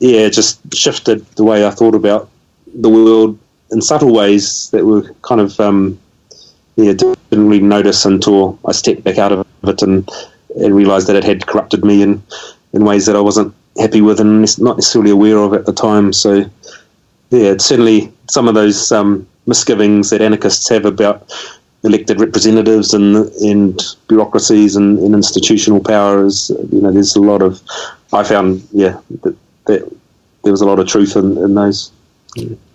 yeah, just shifted the way I thought about the world in subtle ways that were kind of um, yeah didn't really notice until I stepped back out of it and, and realised that it had corrupted me in in ways that I wasn't happy with and not necessarily aware of at the time. So yeah, it's certainly some of those um, misgivings that anarchists have about elected representatives and and bureaucracies and, and institutional power is you know there's a lot of I found yeah that that there was a lot of truth in, in those.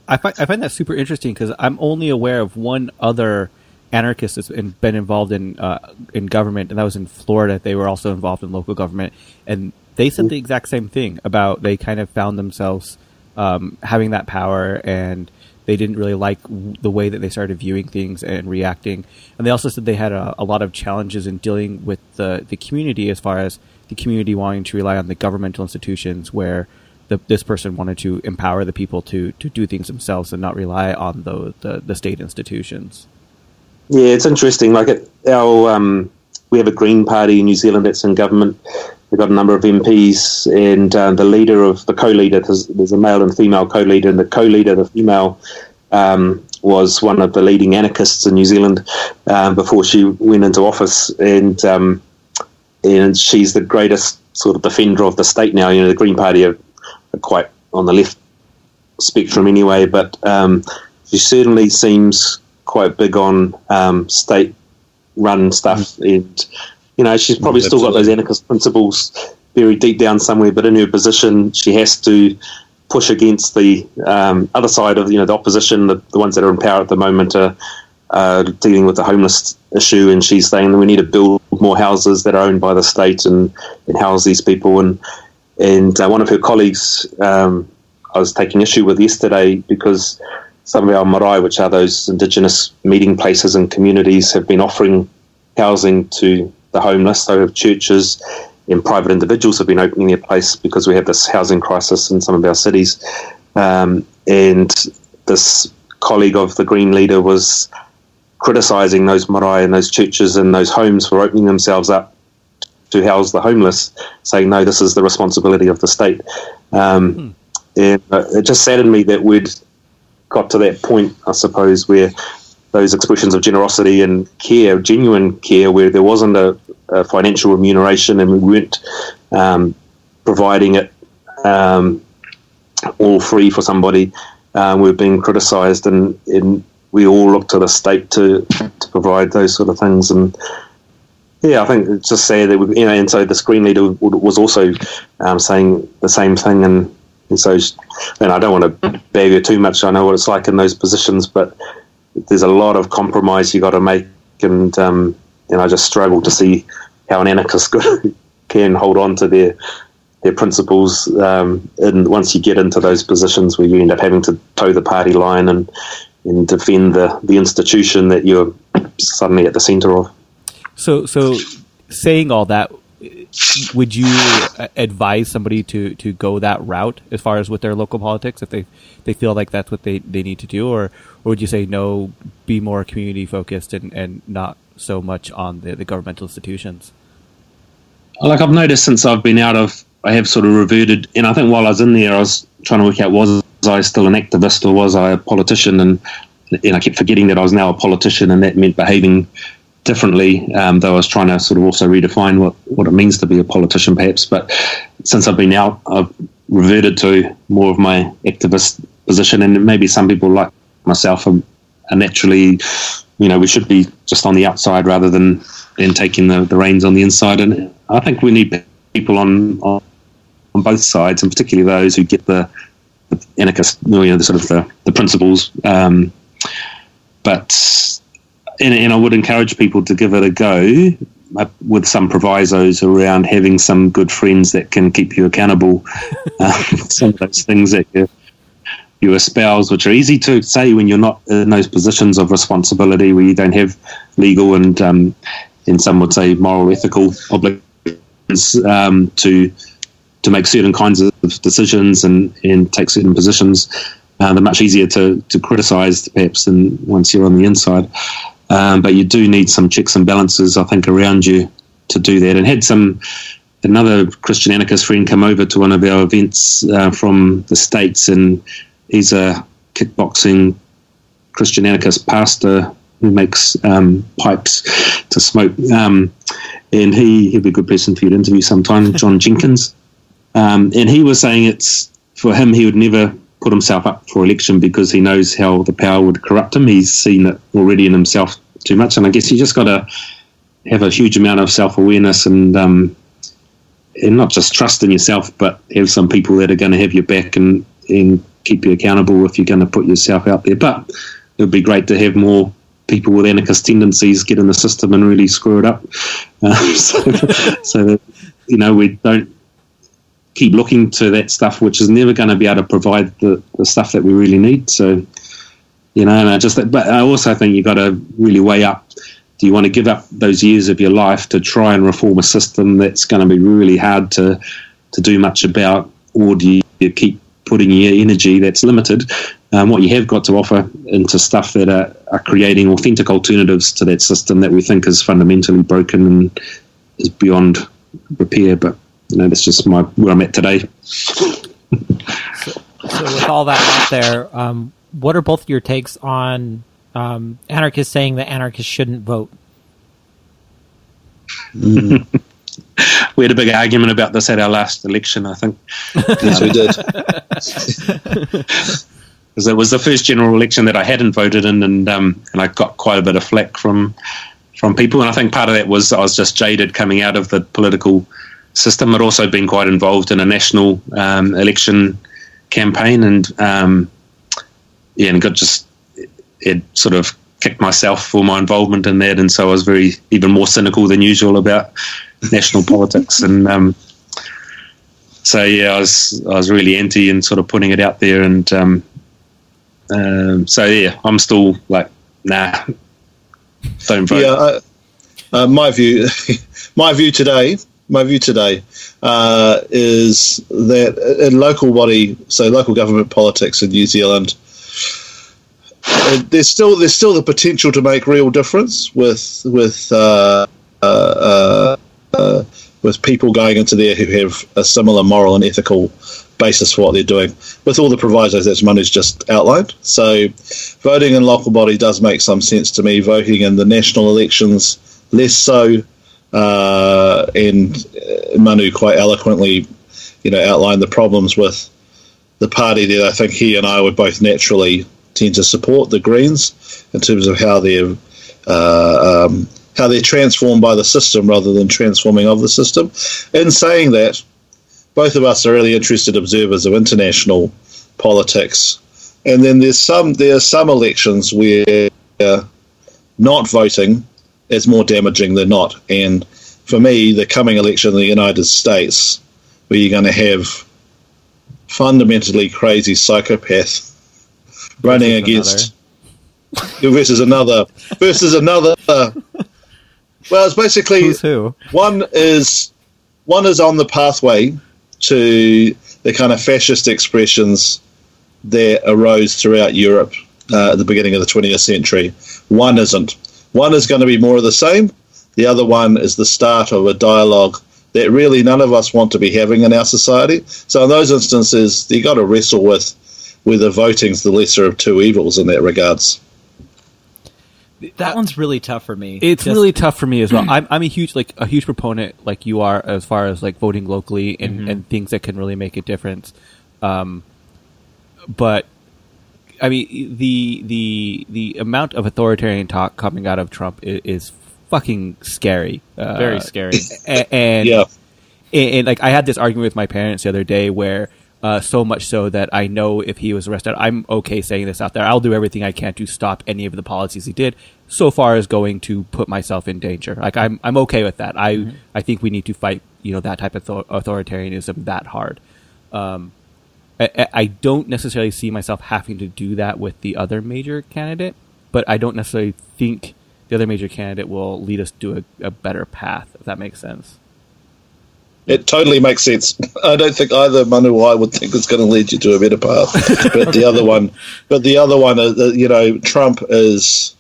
I find I find that super interesting because I'm only aware of one other anarchist that's been, been involved in uh, in government, and that was in Florida. They were also involved in local government, and they said the exact same thing about they kind of found themselves um, having that power, and they didn't really like the way that they started viewing things and reacting. And they also said they had a, a lot of challenges in dealing with the the community as far as the community wanting to rely on the governmental institutions where the, this person wanted to empower the people to, to do things themselves and not rely on the, the, the state institutions. Yeah, it's interesting. Like it, our, um, we have a Green Party in New Zealand that's in government. We've got a number of MPs, and uh, the leader of the co-leader. There's, there's, a male and female co-leader, and the co-leader, the female, um, was one of the leading anarchists in New Zealand um, before she went into office, and um, and she's the greatest sort of defender of the state now. You know, the Green Party are, are quite on the left spectrum anyway, but um, she certainly seems quite big on um, state-run stuff, mm. and you know, she's probably still got those anarchist principles buried deep down somewhere. But in her position, she has to push against the um, other side of you know the opposition, the, the ones that are in power at the moment are uh, dealing with the homeless issue, and she's saying that we need to build more houses that are owned by the state and, and house these people. And and uh, one of her colleagues, um, I was taking issue with yesterday because some of our marae, which are those indigenous meeting places and communities, have been offering housing to the homeless. So churches and private individuals have been opening their place because we have this housing crisis in some of our cities. Um, and this colleague of the Green leader was criticising those marae and those churches and those homes for opening themselves up to house the homeless, saying, no, this is the responsibility of the state. Um, hmm. And uh, it just saddened me that we'd got to that point, I suppose, where those expressions of generosity and care, genuine care, where there wasn't a, a financial remuneration and we weren't um, providing it um, all free for somebody, uh, we're being criticised and, and we all look to the state to to provide those sort of things. And Yeah, I think it's just say that we- you know, and so the Green leader was also um, saying the same thing, and, and so and I don't want to bag her too much. I know what it's like in those positions, but there's a lot of compromise you got to make, and um, and I just struggle to see how an anarchist can hold on to their their principles. Um, and once you get into those positions where you end up having to toe the party line and and defend the the institution that you're suddenly at the centre of. So, so saying all that, would you advise somebody to, to go that route as far as with their local politics if they they feel like that's what they, they need to do, or or would you say no, be more community focused and, and not so much on the, the governmental institutions? like I've noticed since I've been out of, I have sort of reverted, and I think while I was in there, I was trying to work out was I still an activist or was I a politician, and and I kept forgetting that I was now a politician, and that meant behaving differently. Um, though I was trying to sort of also redefine what what it means to be a politician, perhaps. But since I've been out, I've reverted to more of my activist position, and maybe some people like myself are, are naturally, you know, we should be just on the outside rather than than taking the, the reins on the inside. And I think we need people on on, on both sides, and particularly those who get the, the you know, the sort of the, the principles. Um, but and, and I would encourage people to give it a go uh, with some provisos around having some good friends that can keep you accountable. um, some of those things that you you espouse, which are easy to say when you're not in those positions of responsibility where you don't have legal and um, and some would say moral, ethical obligations um, to to make certain kinds of decisions and, and take certain positions. Uh, they're much easier to, to criticise perhaps than once you're on the inside. Um, but you do need some checks and balances, I think, around you to do that. And had some another Christian anarchist friend come over to one of our events uh, from the states, and he's a kickboxing Christian anarchist pastor who makes um, pipes to smoke. Um, and he he'd be a good person for you to interview sometime, John Jenkins. Um, and he was saying it's for him he would never put himself up for election because he knows how the power would corrupt him. He's seen it already in himself too much, and I guess you just got to have a huge amount of self awareness and um, and not just trust in yourself, but have some people that are going to have your back and and keep you accountable if you're going to put yourself out there. But it would be great to have more people with anarchist tendencies get in the system and really screw it up, um, so, so that you know we don't keep looking to that stuff which is never going to be able to provide the, the stuff that we really need. So, you know, and I just, but I also think you've got to really weigh up. Do you want to give up those years of your life to try and reform a system that's going to be really hard to to do much about, or do you, you keep putting your energy that's limited, um, what you have got to offer into stuff that are, are creating authentic alternatives to that system that we think is fundamentally broken and is beyond repair. But you know, that's just my where I'm at today. So, with all that out there, um, what are both your takes on um, anarchists saying that anarchists shouldn't vote? We had a big argument about this at our last election, I think. Yes, we did. because it was the first general election that I hadn't voted in, and um, and I got quite a bit of flack from from people, and I think part of that was I was just jaded coming out of the political system. I'd also been quite involved in a national um, election campaign, and um, yeah, and got just it sort of kicked myself for my involvement in that, and so I was very even more cynical than usual about national politics, and um, so yeah, I was I was really anti and sort of putting it out there, and um, um, so yeah, I'm still like nah, don't vote. Yeah, uh, uh, my view, my view today, my view today uh, is that in local body, so local government politics in New Zealand, uh, there's still there's still the potential to make real difference with with uh, uh, uh, uh, with people going into there who have a similar moral and ethical basis for what they're doing, with all the provisos that Manu's just outlined. So, voting in local body does make some sense to me. Voting in the national elections, less so. Uh, and Manu quite eloquently, you know, outlined the problems with the party that I think he and I would both naturally tend to support, the Greens, in terms of how they're uh, um, how they're transformed by the system rather than transforming of the system. In saying that, both of us are really interested observers of international politics, and then there's some there are some elections where not voting is more damaging than not. And for me, the coming election in the United States, where you're going to have fundamentally crazy psychopath running against versus another versus another. well, it's basically Who's who? one is one is on the pathway to the kind of fascist expressions that arose throughout Europe uh, at the beginning of the 20th century. One isn't. One is going to be more of the same. The other one is the start of a dialogue that really none of us want to be having in our society. So in those instances, you got to wrestle with whether voting's the lesser of two evils in that regards. That one's really tough for me. It's Just- really tough for me as well. I'm, I'm a huge like a huge proponent like you are as far as like voting locally and, and things that can really make a difference. Um, but I mean the the the amount of authoritarian talk coming out of Trump is, is fucking scary. Uh, very scary. a- and Yeah. and, and, like I had this argument with my parents the other day where uh, so much so that I know if he was arrested, I'm okay saying this out there. I'll do everything I can to stop any of the policies he did. So far as going to put myself in danger, like I'm, I'm okay with that. I, I think we need to fight, you know, that type of author- authoritarianism that hard. Um, I- I, I don't necessarily see myself having to do that with the other major candidate, but I don't necessarily think the other major candidate will lead us to a, a better path. If that makes sense. It totally makes sense. I don't think either Manu or I would think it's going to lead you to a better path. but the other one, but the other one, uh, you know, Trump is,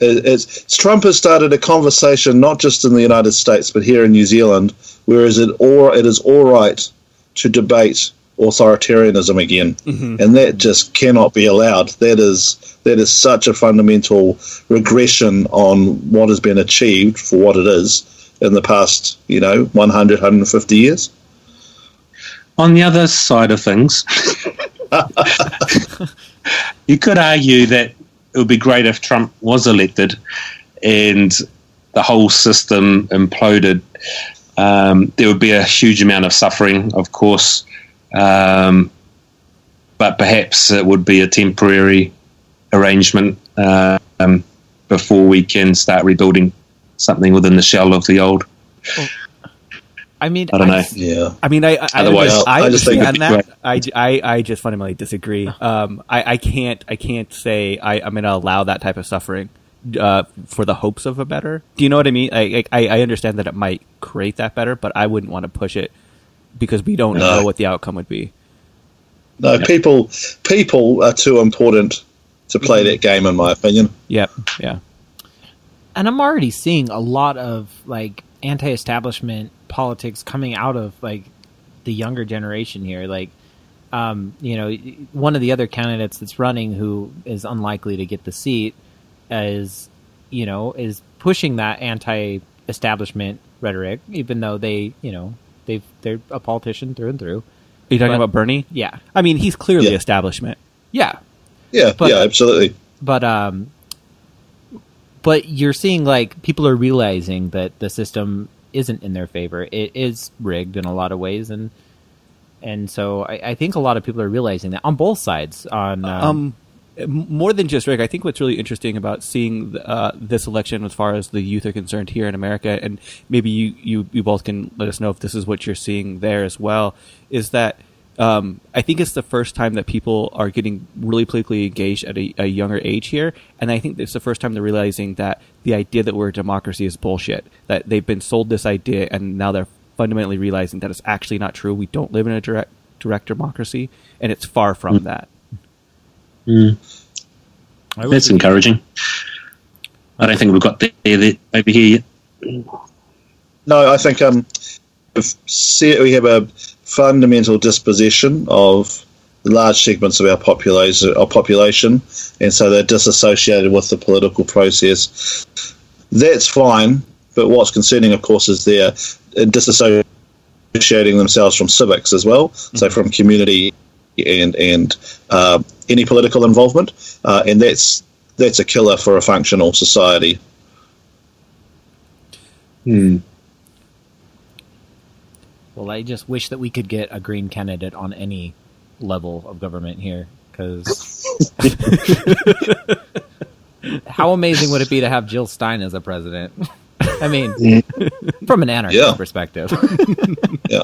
is, is Trump has started a conversation not just in the United States but here in New Zealand, whereas it or it is all right to debate authoritarianism again, and that just cannot be allowed. That is that is such a fundamental regression on what has been achieved for what it is in the past, you know, 100, 150 years. On the other side of things, you could argue that it would be great if Trump was elected and the whole system imploded. Um, there would be a huge amount of suffering, of course, um, but perhaps it would be a temporary arrangement uh, um, before we can start rebuilding something within the shell of the old. I mean, I don't know. Yeah. I mean, I I, Otherwise, I, I just think understand that. I, I, I just fundamentally disagree. Um, I, I can't I can't say I, I'm going to allow that type of suffering uh, for the hopes of a better. Do you know what I mean? I, I I understand that it might create that better, but I wouldn't want to push it because we don't No. know what the outcome would be. No, people people are too important to play that game, in my opinion. Yep. Yeah. And I'm already seeing a lot of like anti-establishment politics coming out of like the younger generation here. Like, um, you know, one of the other candidates that's running who is unlikely to get the seat is, you know, is pushing that anti-establishment rhetoric, even though they, you know, they've they're a politician through and through. Are you talking But- about Bernie? Yeah, I mean, he's clearly Yeah. establishment. yeah, Yeah, But- yeah, absolutely. but um but you're seeing like people are realizing that the system isn't in their favor. It is rigged in a lot of ways and and so i, I think a lot of people are realizing that on both sides on um, Um, more than just Rick, I think what's really interesting about seeing uh, this election, as far as the youth are concerned here in America, and maybe you, you, you both can let us know if this is what you're seeing there as well, is that um, I think it's the first time that people are getting really politically engaged at a, a younger age here, and I think it's the first time they're realizing that the idea that we're a democracy is bullshit. That they've been sold this idea, and now they're fundamentally realizing that it's actually not true. We don't live in a direct direct democracy, and it's far from that. I would That's encouraging. I don't think we've got there, there over here yet. No, I think um, if- see, we have a fundamental disposition of large segments of our population, our population, and so they're disassociated with the political process. That's fine, but what's concerning, of course, is they're uh, disassociating themselves from civics as well, so from community and and uh, any political involvement, uh, and that's that's a killer for a functional society. Hmm. Well, I just wish that we could get a green candidate on any level of government here, because how amazing would it be to have Jill Stein as a president? I mean, from an anarchist Yeah. perspective. Yeah.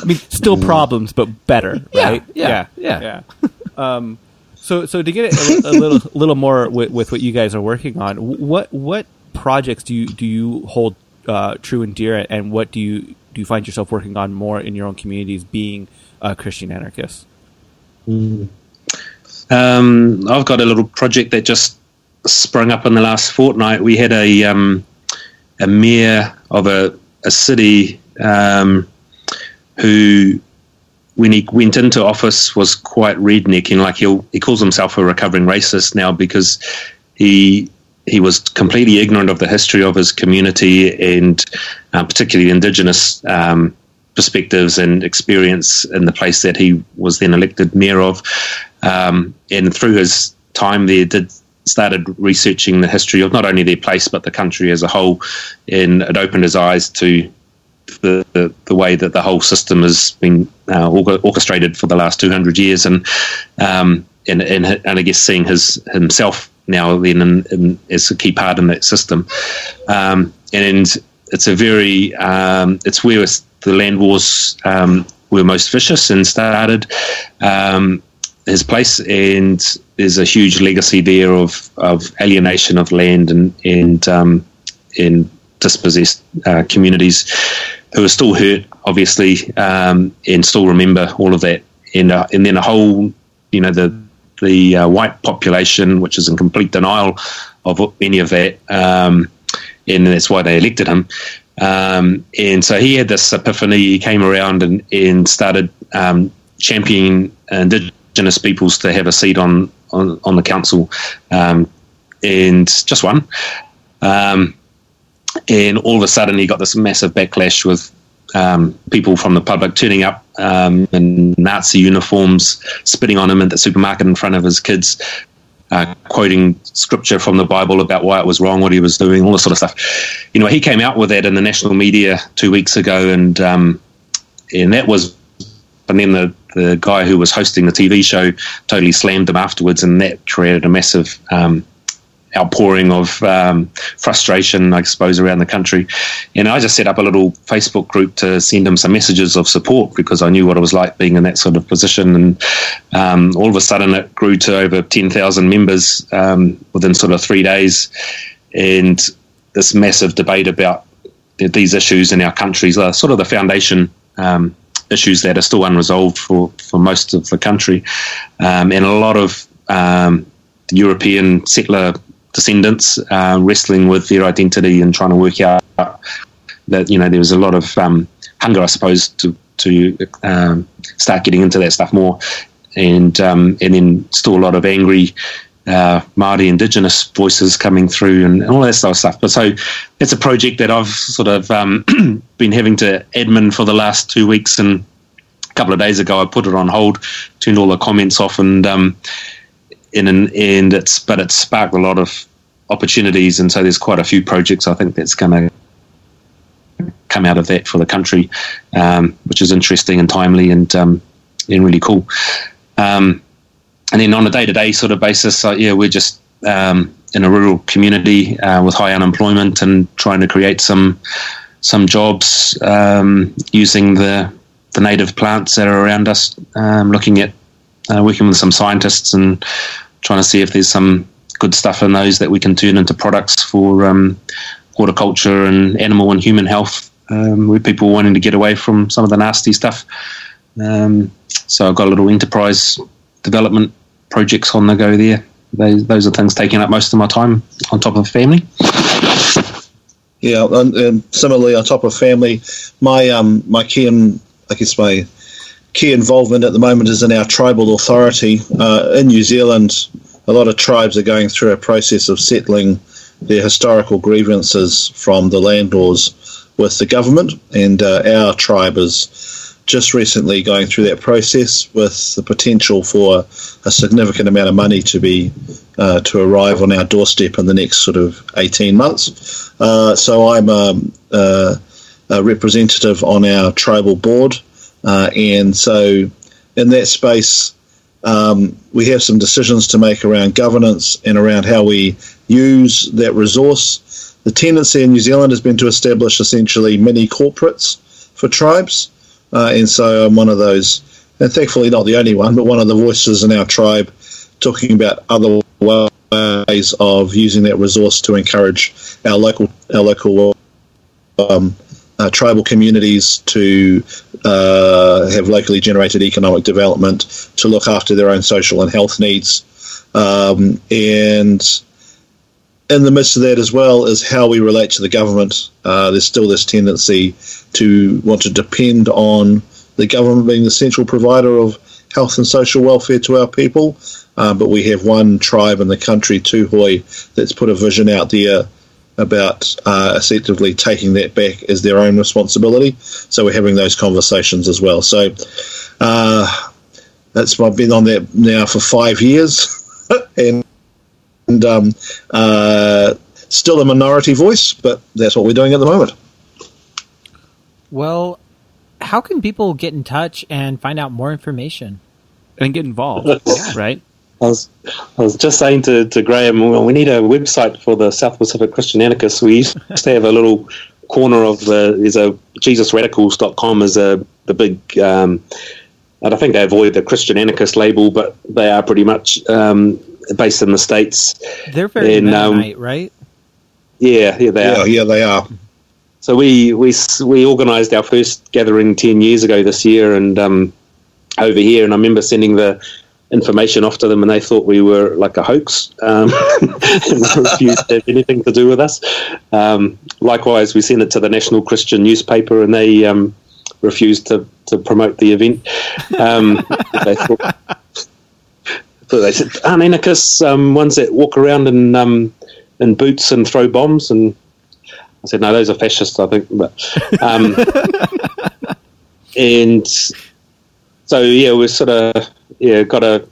I mean, still problems, but better, Yeah, right? yeah, yeah. yeah. um, so, so to get a, a little, little more with, with what you guys are working on, what what projects do you do you hold uh, true and dear, and what do you do you find yourself working on more in your own communities, being a Christian anarchist? Um, I've got a little project that just sprung up in the last fortnight. We had a um, a mayor of a, a city um, who, when he went into office, was quite rednecking. Like he he calls himself a recovering racist now because he he was completely ignorant of the history of his community and uh, particularly Indigenous um, perspectives and experience in the place that he was then elected mayor of. Um, and through his time there, did started researching the history of not only their place but the country as a whole, and it opened his eyes to the, the, the way that the whole system has been uh, orchestrated for the last 200 years and um, and, and and I guess seeing his himself now then in, in, as a key part in that system um, and it's a very um, it's where the land wars um, were most vicious and started um, his place and there's a huge legacy there of, of alienation of land and and um, in dispossessed uh, communities who are still hurt, obviously, um, and still remember all of that. And uh, and then a whole, you know, the the uh, white population, which is in complete denial of any of that, um, and that's why they elected him. Um, and so he had this epiphany. He came around and and started um, championing Indigenous peoples to have a seat on on, on the council, um, and just one. Um, and all of a sudden, he got this massive backlash with um, people from the public turning up um, in Nazi uniforms, spitting on him at the supermarket in front of his kids, uh, quoting scripture from the Bible about why it was wrong what he was doing, all this sort of stuff. You know, he came out with that in the national media two weeks ago, and um, and that was, and then the the guy who was hosting the TV show totally slammed him afterwards, and that created a massive um, outpouring of um, frustration, I suppose, around the country. And I just set up a little Facebook group to send him some messages of support because I knew what it was like being in that sort of position. And um, all of a sudden, it grew to over 10,000 members um, within sort of three days. And this massive debate about these issues in our countries are sort of the foundation um, issues that are still unresolved for, for most of the country. Um, and a lot of um, European settler descendants uh, wrestling with their identity and trying to work out that you know there was a lot of um, hunger, I suppose, to to um, start getting into that stuff more, and um, and then still a lot of angry uh, Maori Indigenous voices coming through and, and all that sort of stuff. But so it's a project that I've sort of um, been having to admin for the last two weeks, and a couple of days ago I put it on hold, turned all the comments off, and um, in an and it's but it's sparked a lot of opportunities and so there's quite a few projects I think that's going to come out of that for the country um, which is interesting and timely and um, and really cool. Um, and then on a day-to-day sort of basis uh, yeah we're just um, in a rural community uh, with high unemployment and trying to create some some jobs um, using the the native plants that are around us um, looking at uh, working with some scientists and trying to see if there's some good stuff in those that we can turn into products for um, horticulture and animal and human health, um, people wanting to get away from some of the nasty stuff. Um, so I've got a little enterprise development projects on the go there. Those, those are things taking up most of my time on top of family. Yeah, and, and similarly on top of family, my um my key and I guess my key involvement at the moment is in our tribal authority uh, in New Zealand. A lot of tribes are going through a process of settling their historical grievances from the land laws with the government, and uh, our tribe is just recently going through that process with the potential for a significant amount of money to be uh, to arrive on our doorstep in the next sort of 18 months. Uh, so I'm um, uh, a representative on our tribal board, uh, and so in that space, um, we have some decisions to make around governance and around how we use that resource. The tendency in New Zealand has been to establish essentially mini corporates for tribes, uh, and so I'm one of those, and thankfully not the only one, but one of the voices in our tribe talking about other ways of using that resource to encourage our local our local um, uh, tribal communities to uh, have locally generated economic development, to look after their own social and health needs, um, and in the midst of that as well is how we relate to the government. Uh, there's still this tendency to want to depend on the government being the central provider of health and social welfare to our people. Uh, but we have one tribe in the country, Tūhoe, that's put a vision out there about uh, effectively taking that back as their own responsibility. So we're having those conversations as well. So uh, that's why I've been on that now for five years, and, and um, uh, still a minority voice, but that's what we're doing at the moment. Well, how can people get in touch and find out more information? and get involved, right? I was, I was just saying to, to Graham, well, we need a website for the South Pacific Christian Anarchists. We used to have a little corner of the, there's a JesusRadicals.com is a, the big, um, and I think they avoid the Christian Anarchist label, but they are pretty much um, based in the States. They're very And, um, Mennonite, right? Yeah, yeah, they Yeah, are. yeah, they are. So we we we organised our first gathering ten years ago this year, and um, over here, and I remember sending the information off to them, and they thought we were like a hoax um, and refused to have anything to do with us. Um, likewise, we sent it to the National Christian newspaper, and they um, refused to, to promote the event. Um, they thought. They said, aren't anarchists um, ones that walk around in um, in boots and throw bombs? And I said, no, those are fascists, I think. But, um, and so yeah, we're sort of yeah got a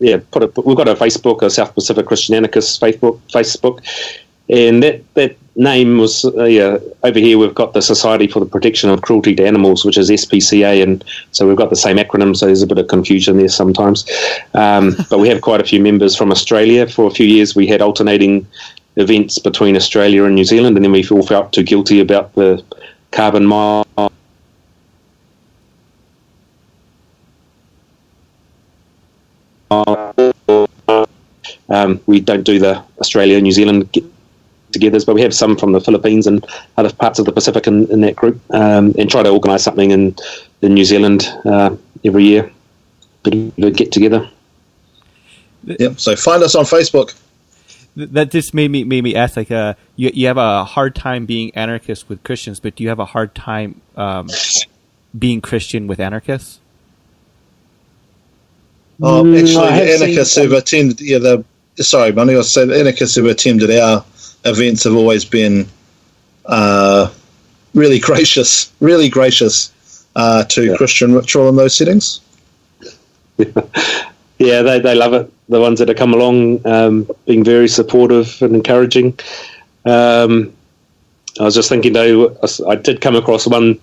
yeah put a we've got a Facebook, a South Pacific Christian Anarchists Facebook Facebook, and that that name was uh, yeah over here we've got the Society for the Protection of Cruelty to Animals, which is SPCA, and so we've got the same acronym, so there's a bit of confusion there sometimes. Um, but we have quite a few members from Australia. For a few years, we had alternating events between Australia and New Zealand, and then we all felt too guilty about the carbon mile. Um, we don't do the Australia New Zealand get togethers, but we have some from the Philippines and other parts of the Pacific in, in that group, um, and try to organise something in, in New Zealand uh, every year. Bit of a get together. Yep. So find us on Facebook. That just made me made me ask like uh you you have a hard time being anarchist with Christians, but do you have a hard time um, being Christian with anarchists? Oh, Mm, actually, I have the seen anarchists who've attended, yeah, the sorry, Manu, I saying the anarchists who've attended our events have always been uh, really gracious, really gracious uh, to Yeah. Christian ritual in those settings. yeah, they, they love it. The ones that have come along, um, being very supportive and encouraging. Um, I was just thinking though, I did come across one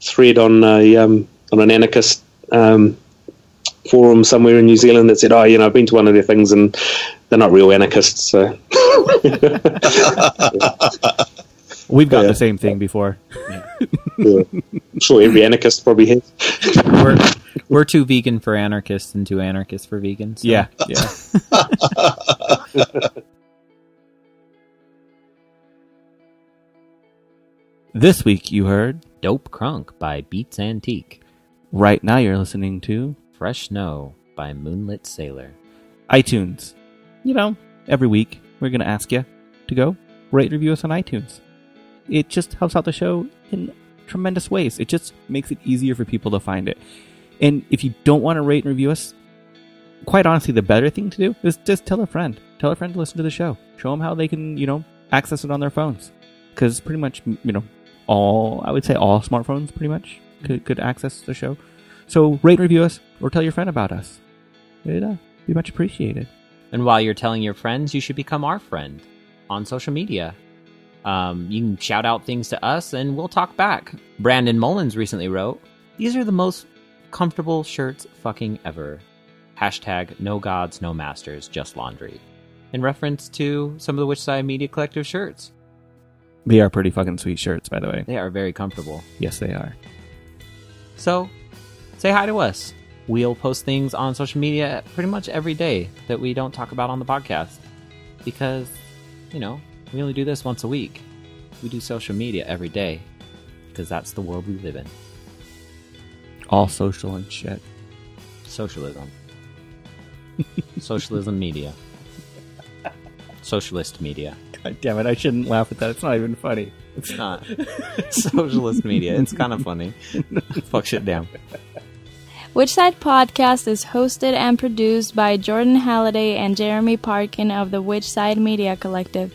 thread on a um, on an anarchist um, forum somewhere in New Zealand that said, "Oh, you know, I've been to one of their things and they're not real anarchists." So We've got Yeah. the same thing before. yeah. I'm sure every anarchist probably has. We're we're too vegan for anarchists and too anarchists for vegans. so- Yeah, yeah. this week you heard. Dope Crunk by Beats Antique. Right now you're listening to Fresh Snow by Moonlit Sailor. iTunes. You know, every week we're going to ask you to go rate review us on iTunes. It just helps out the show in tremendous ways. It just makes it easier for people to find it. And if you don't want to rate and review us, quite honestly, the better thing to do is just tell a friend. Tell a friend to listen to the show. Show them how they can, you know, access it on their phones. Because pretty much, you know, all, I would say all smartphones pretty much could, could access the show. So rate, and review us, or tell your friend about us. It'd uh, be much appreciated. And while you're telling your friends, you should become our friend on social media. Um, you can shout out things to us and we'll talk back. Brandon Mullins recently wrote, These are the most comfortable shirts fucking ever. Hashtag no gods, no masters, just laundry. In reference to some of the Which Side Media Collective shirts. They are pretty fucking sweet shirts, by the way. They are very comfortable. Yes, they are. So, say hi to us. We'll post things on social media pretty much every day that we don't talk about on the podcast. Because, you know, we only do this once a week. We do social media every day. Because that's the world we live in. All social and shit. Socialism. Socialism media. Socialist media. God damn it, I shouldn't laugh at that. It's not even funny. It's not. Socialist media. It's kind of funny. Fuck shit down. Which Side Podcast is hosted and produced by Jordan Halliday and Jeremy Parkin of the Which Side Media Collective,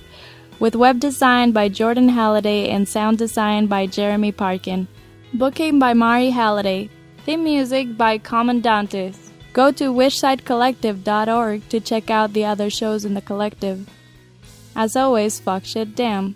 with web design by Jordan Halliday and sound design by Jeremy Parkin. Booking by Mari Halliday. Theme music by Commandantes. Go to whichsidecollective.org to check out the other shows in the collective. As always, fuck shit damn.